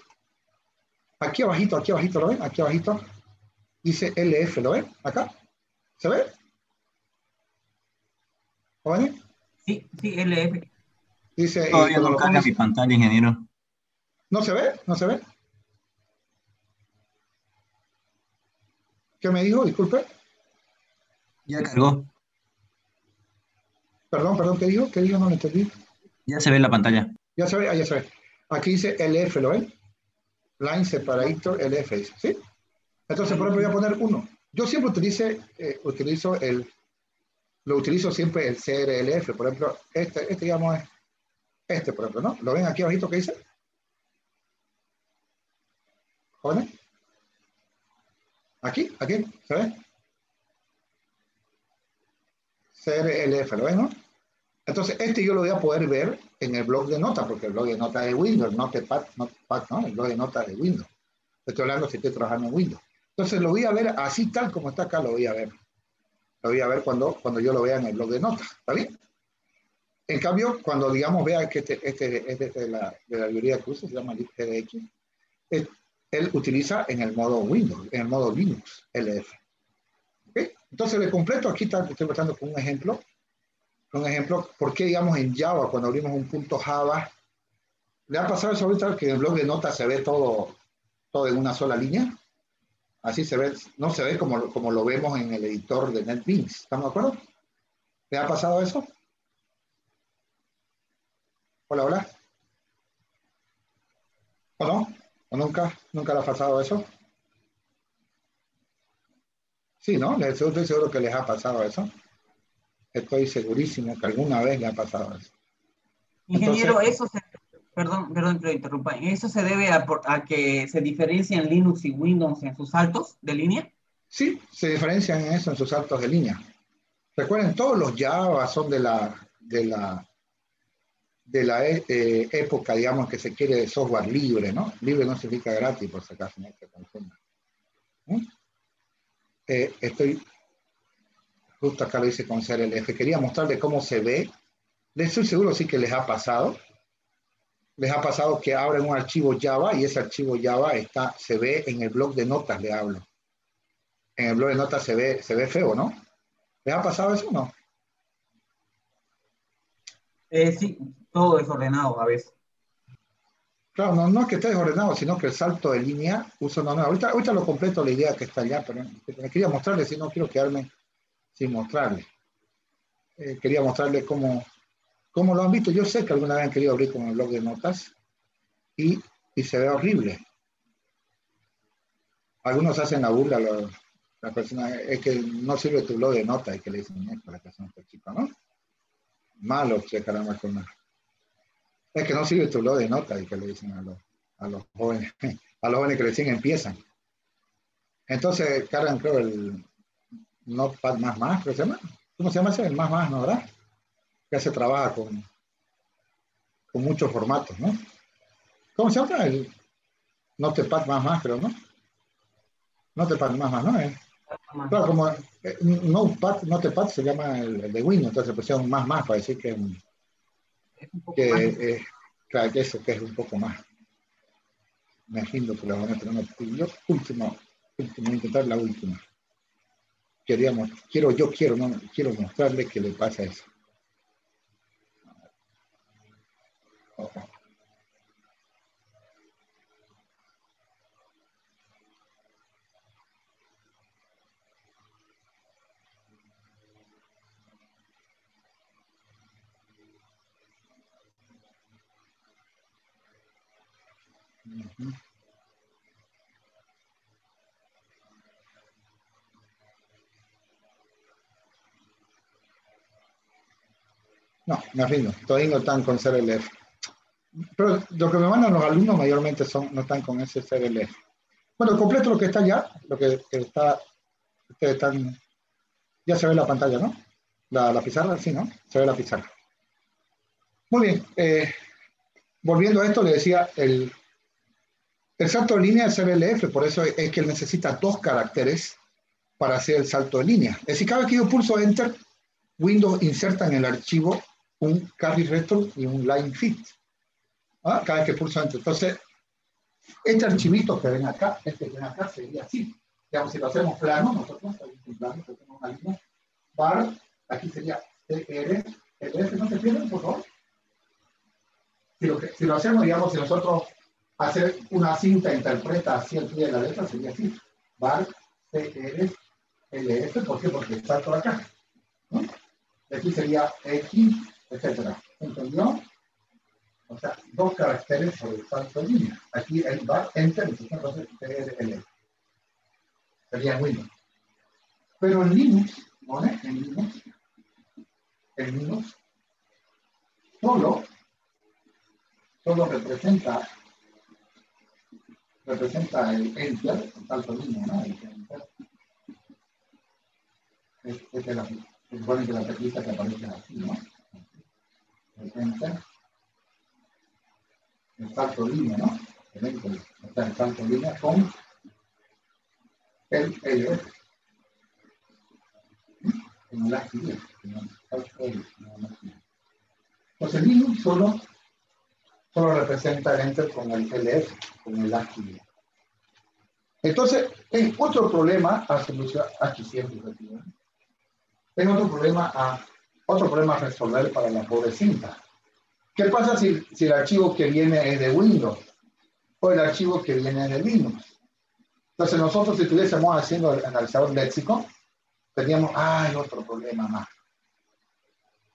Aquí abajito, aquí abajito, ¿lo ven? Aquí abajito dice LF, ¿lo ven? Acá. ¿Se ve? ¿Lo ven? Sí, sí, LF. Dice, Todavía no carga mi pantalla, ingeniero. ¿No se ve? ¿No se ve? ¿Qué me dijo? Disculpe. Ya cargó. Perdón, perdón, ¿qué dijo? ¿Qué dijo? No lo entendí. Ya se ve la pantalla. Ya se ve, ah, ya se ve. Aquí dice LF, ¿lo ven? Line separator LF, ¿sí? Entonces, por ejemplo, voy a poner uno. Yo siempre utilizo, eh, utilizo el, lo utilizo siempre el CRLF, por ejemplo, este, este digamos es este, por ejemplo, ¿no? ¿Lo ven aquí abajito que dice? ¿Jóvenes? Aquí, aquí, ¿se ve? CRLF, ¿lo ven, no? Entonces, este yo lo voy a poder ver en el blog de notas, porque el blog de notas de Windows, no que Pad, no, el blog de notas de Windows. Estoy hablando si estoy trabajando en Windows. Entonces, lo voy a ver así tal como está acá, lo voy a ver. Lo voy a ver cuando, cuando yo lo vea en el blog de notas, ¿está bien? En cambio, cuando, digamos, vea que este, este, este de, la, de la librería usa, se llama libgdx, él utiliza en el modo Windows, en el modo Linux, LF. ¿Okay? Entonces, le completo, aquí está, estoy mostrando con un ejemplo un ejemplo, ¿por qué, digamos, en Java, cuando abrimos un punto Java, ¿le ha pasado eso ahorita que en el blog de notas se ve todo, todo en una sola línea? Así se ve, no se ve como, como lo vemos en el editor de NetBeans. ¿Estamos de acuerdo? ¿Le ha pasado eso? Hola, hola. ¿O no? ¿O nunca? ¿Nunca le ha pasado eso? Sí, ¿no? Estoy seguro que les ha pasado eso. Estoy segurísimo que alguna vez le ha pasado eso. Ingeniero, eso se, perdón, perdón que lo interrumpa, ¿eso se debe a, que se diferencian Linux y Windows en sus saltos de línea? Sí, se diferencian en eso, en sus saltos de línea. Recuerden, todos los Java son de la, de la, de la eh, eh, época, digamos, que se quiere de software libre, ¿no? Libre no significa gratis, por si acaso no se confunda. ¿Mm? Eh, estoy justo acá lo hice con CRLF, quería mostrarles cómo se ve. Les estoy seguro sí que les ha pasado. Les ha pasado que abren un archivo Java y ese archivo Java está, se ve en el blog de notas, le hablo. En el blog de notas se ve, se ve feo, ¿no? ¿Les ha pasado eso o no? Eh, sí, todo desordenado a veces. Claro, no, no es que esté desordenado, sino que el salto de línea, uso no, no. Ahorita, ahorita lo completo la idea que está allá, pero me quería mostrarles si no quiero quedarme sin mostrarle. Eh, quería mostrarle cómo, cómo lo han visto. Yo sé que alguna vez han querido abrir con el blog de notas y, y se ve horrible. algunos hacen la burla, los, las personas, es que no sirve tu blog de nota y que le dicen esto a la persona este chico, ¿no? Malo, se caramba con nada. Es que no sirve tu blog de nota y que le dicen a los, a los jóvenes, a los jóvenes que recién empiezan. Entonces cargan, creo, el Notepad más más, ¿cómo se llama? ¿Cómo se llama ese? El más más, ¿no? ¿Verdad? Que se trabaja con, con muchos formatos, ¿no? ¿Cómo se llama? El Notepad más más, creo, ¿no? Notepad más más, ¿no? Eh, claro, como eh, Notepad, Notepad se llama el, el de Windows, entonces pusieron más más para decir que, Es un poco que, más. eh, claro, que eso que es un poco más. Me imagino que la van a tener yo, última, última, voy a intentar la última. Queríamos, quiero, yo quiero, no, quiero mostrarle que le pasa eso. No, me rindo. Todavía no están con CRLF. Pero lo que me mandan los alumnos mayormente son, no están con ese CRLF. Bueno, completo lo que está ya, lo que, está, ustedes están, ya se ve la pantalla, ¿no? La, pizarra, sí, ¿no? Se ve la pizarra. Muy bien. eh, volviendo a esto, le decía, el, salto de línea es CRLF, por eso es que él necesita dos caracteres para hacer el salto de línea. Es decir, cada vez que yo pulso Enter, Windows inserta en el archivo un carry retro y un line fit. ¿Ah? Cada vez que pulso Enter. Entonces, este archivito que ven acá, este que ven acá, sería así. Digamos, si lo hacemos plano, nosotros, tenemos una línea, bar, aquí sería TR, LF, no se pierden, por favor. Si lo, si lo hacemos, digamos, si nosotros hacer una cinta interpreta así el pie de la letra, sería así. Bar, CR, LF, ¿por qué? Porque está por acá. Aquí sería X, etcétera. ¿Entendió? O sea, dos caracteres por el salto de línea. Aquí el bar, enter, entonces TRL. Sería en Windows. Pero en Linux, ¿no? es? En Linux, en Linux, solo, solo representa representa el enter, el salto de línea, ¿no? El enter. Es, supone que la teclita que aparece aquí, ¿no? El enter. El salto línea, ¿no? El el salto línea con el línea, en el ASCII. Entonces, Linux solo, solo representa el enter con el LF, con el ASCII. Entonces, es otro problema a solucionar, aquí siempre, efectivamente. Es otro problema a, otro problema a resolver para la pobre cinta. ¿Qué pasa si, si el archivo que viene es de Windows o el archivo que viene de Linux? Entonces nosotros si estuviésemos haciendo el analizador léxico, tendríamos, ay, otro problema más.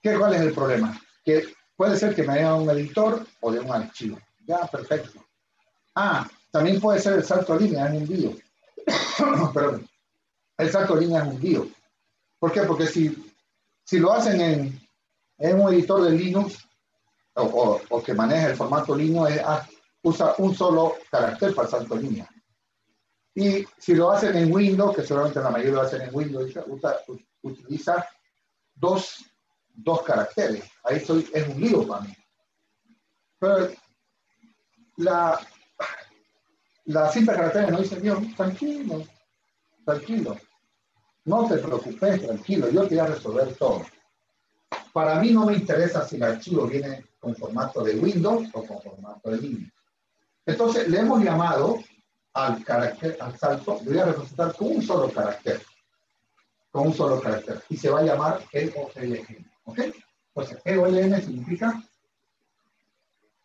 ¿Qué, ¿Cuál es el problema? Que puede ser que me dé un editor o de un archivo. Ya, perfecto. Ah, también puede ser el salto de línea en envío. Perdón. El salto de línea es un envío. ¿Por qué? Porque si, si lo hacen en, un editor de Linux o, que maneja el formato Linux, ah, usa un solo carácter de línea. Y si lo hacen en Windows, que seguramente la mayoría lo hacen en Windows, utiliza dos, dos caracteres. Ahí soy, es un lío para mí. Pero la, la cinta de caracteres no dice, Dios, tranquilo, tranquilo. No te preocupes, tranquilo, yo te voy a resolver todo. Para mí no me interesa si el archivo viene con formato de Windows o con formato de Linux. Entonces le hemos llamado al carácter, al salto, le voy a representar con un solo carácter. Con un solo carácter. Y se va a llamar EOLN. ¿Ok? Entonces, EOLN significa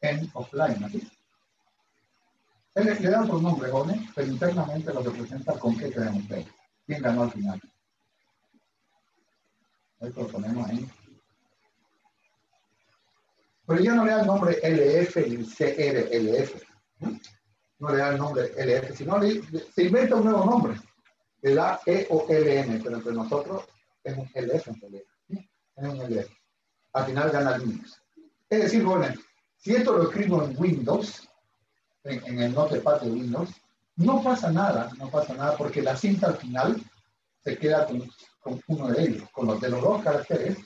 en offline. ¿así? Él le da otro nombre, jóvenes, pero internamente lo representa con qué creen ustedes. ¿Quién ganó al final? Esto lo ponemos ahí. Pero ya no le da el nombre LF ni CRLF. no le da el nombre LF, sino le, se inventa un nuevo nombre, el A, E o LN, pero entre nosotros es un LF en realidad. Es un LF. Al final gana Linux. Es decir, bueno, si esto lo escribo en Windows, en, en el notepad de Windows, no pasa nada, no pasa nada, porque la cinta al final se queda con, uno de ellos, con los de los dos caracteres,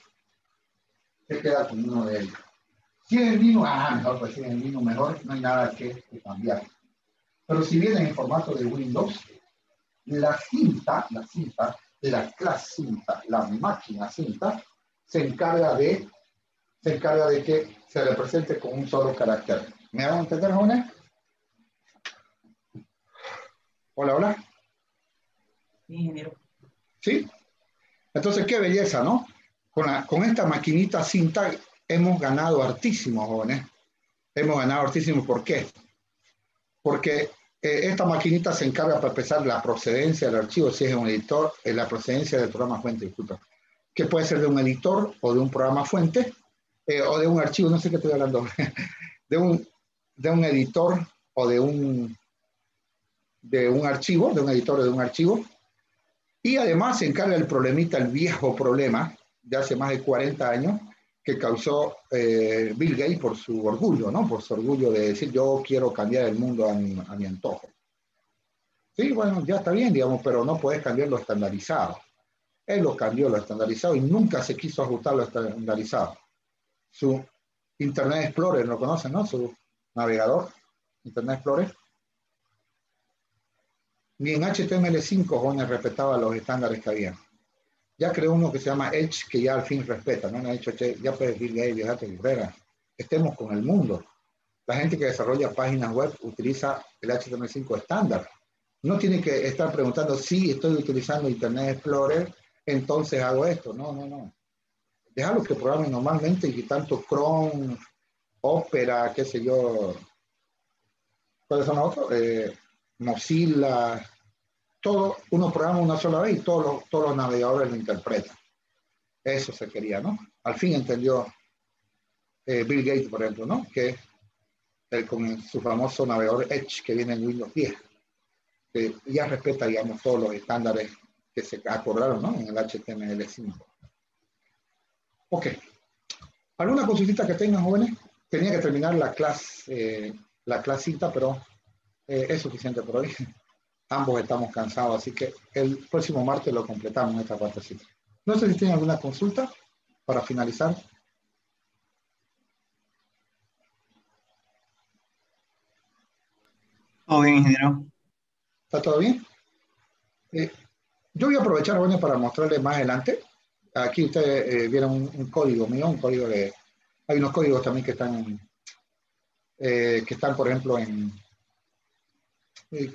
se queda con uno de ellos. Si el mismo, ah, mejor, pues si es el mismo, mejor, no hay nada que, cambiar. Pero si viene en formato de Windows, la cinta, la cinta, la clase cinta, la máquina cinta, se encarga de, se encarga de que se represente con un solo carácter. ¿Me hago entender, jóvenes? Hola, hola. Sí, ingeniero. ¿Sí? Entonces, qué belleza, ¿no? Con, la- con esta maquinita cinta hemos ganado hartísimo, jóvenes. Hemos ganado hartísimo. ¿Por qué? Porque eh, esta maquinita se encarga para empezar la procedencia del archivo, si es un editor, eh, la procedencia del programa fuente, disculpa. Que puede ser de un editor o de un programa fuente eh, o de un archivo, no sé qué estoy hablando, de un, de un editor o de un, de un archivo, de un editor de un archivo. Y además se encarga el problemita, el viejo problema de hace más de 40 años que causó eh, Bill Gates por su orgullo, ¿no? Por su orgullo de decir yo quiero cambiar el mundo a mi, a mi antojo. Sí, bueno, ya está bien, digamos, pero no puedes cambiar lo estandarizado. Él lo cambió lo estandarizado y nunca se quiso ajustar lo estandarizado. Su Internet Explorer, ¿lo conocen, no? Su navegador, Internet Explorer. Ni en HTML5 Jones respetaba los estándares que había. Ya creó uno que se llama Edge, que ya al fin respeta, ¿no? Me ha dicho, che, ya puedes Bill Gates, fíjate, Herrera, estemos con el mundo. La gente que desarrolla páginas web utiliza el HTML5 estándar. No tiene que estar preguntando si estoy utilizando Internet Explorer, entonces hago esto. No, no, no. Déjalo que programen normalmente y tanto Chrome, Opera, qué sé yo. ¿Cuáles son los otros? Eh, Mozilla, todo, uno programa una sola vez y todos los, navegadores lo interpretan. Eso se quería, ¿no? Al fin entendió eh, Bill Gates, por ejemplo, ¿no? Que él, con su famoso navegador Edge que viene en Windows 10, que ya respeta, digamos, todos los estándares que se acordaron, ¿no? En el HTML5. Ok. ¿Alguna consultita que tengan, jóvenes? Tenía que terminar la clase, eh, la clasita, pero eh, es suficiente por hoy. Ambos estamos cansados, así que el próximo martes lo completamos esta partecita. No sé si tienen alguna consulta para finalizar. Todo bien, ingeniero. ¿Está todo bien? Eh, yo voy a aprovechar bueno, para mostrarles más adelante. Aquí ustedes eh, vieron un, un, código mío, un código de... Hay unos códigos también que están, eh, que están por ejemplo, en... Eh,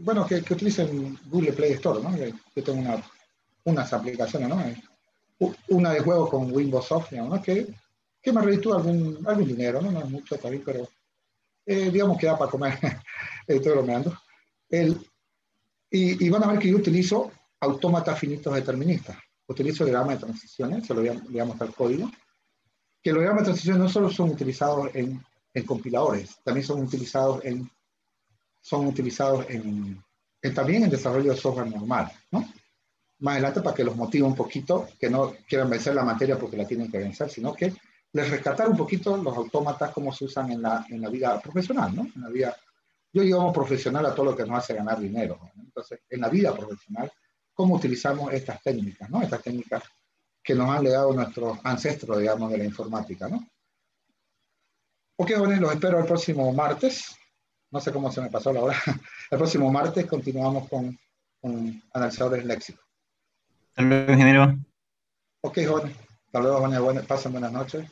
bueno, que, que, utilicen Google Play Store, ¿no? Yo tengo una, unas aplicaciones, ¿no? Una de juego con Windows Soft, ¿no? Que, que me reditúa algún, algún dinero, ¿no? No es mucho también, pero eh, digamos que da para comer. Estoy bromeando. El, y, y, van a ver que yo utilizo autómatas finitos deterministas. Utilizo diagramas de transiciones, se lo voy a, voy a mostrar el código. Que los diagramas de transiciones no solo son utilizados en, en compiladores, también son utilizados en son utilizados en, en, también en desarrollo de software normal, ¿no? Más adelante para que los motive un poquito, que no quieran vencer la materia porque la tienen que vencer, sino que les rescatar un poquito los autómatas como se usan en la, en la vida profesional, ¿no? En la vida, yo digamos profesional a todo lo que nos hace ganar dinero. Entonces, en la vida profesional, ¿cómo utilizamos estas técnicas, ¿no? Estas técnicas que nos han legado nuestros ancestros, digamos, de la informática, ¿no? Ok, jóvenes, los espero el próximo martes. No sé cómo se me pasó la hora. El próximo martes continuamos con, con analizadores léxicos. Hasta luego, ingeniero. Ok, jóvenes. Hasta luego, jóvenes. Buenas, pasen buenas noches.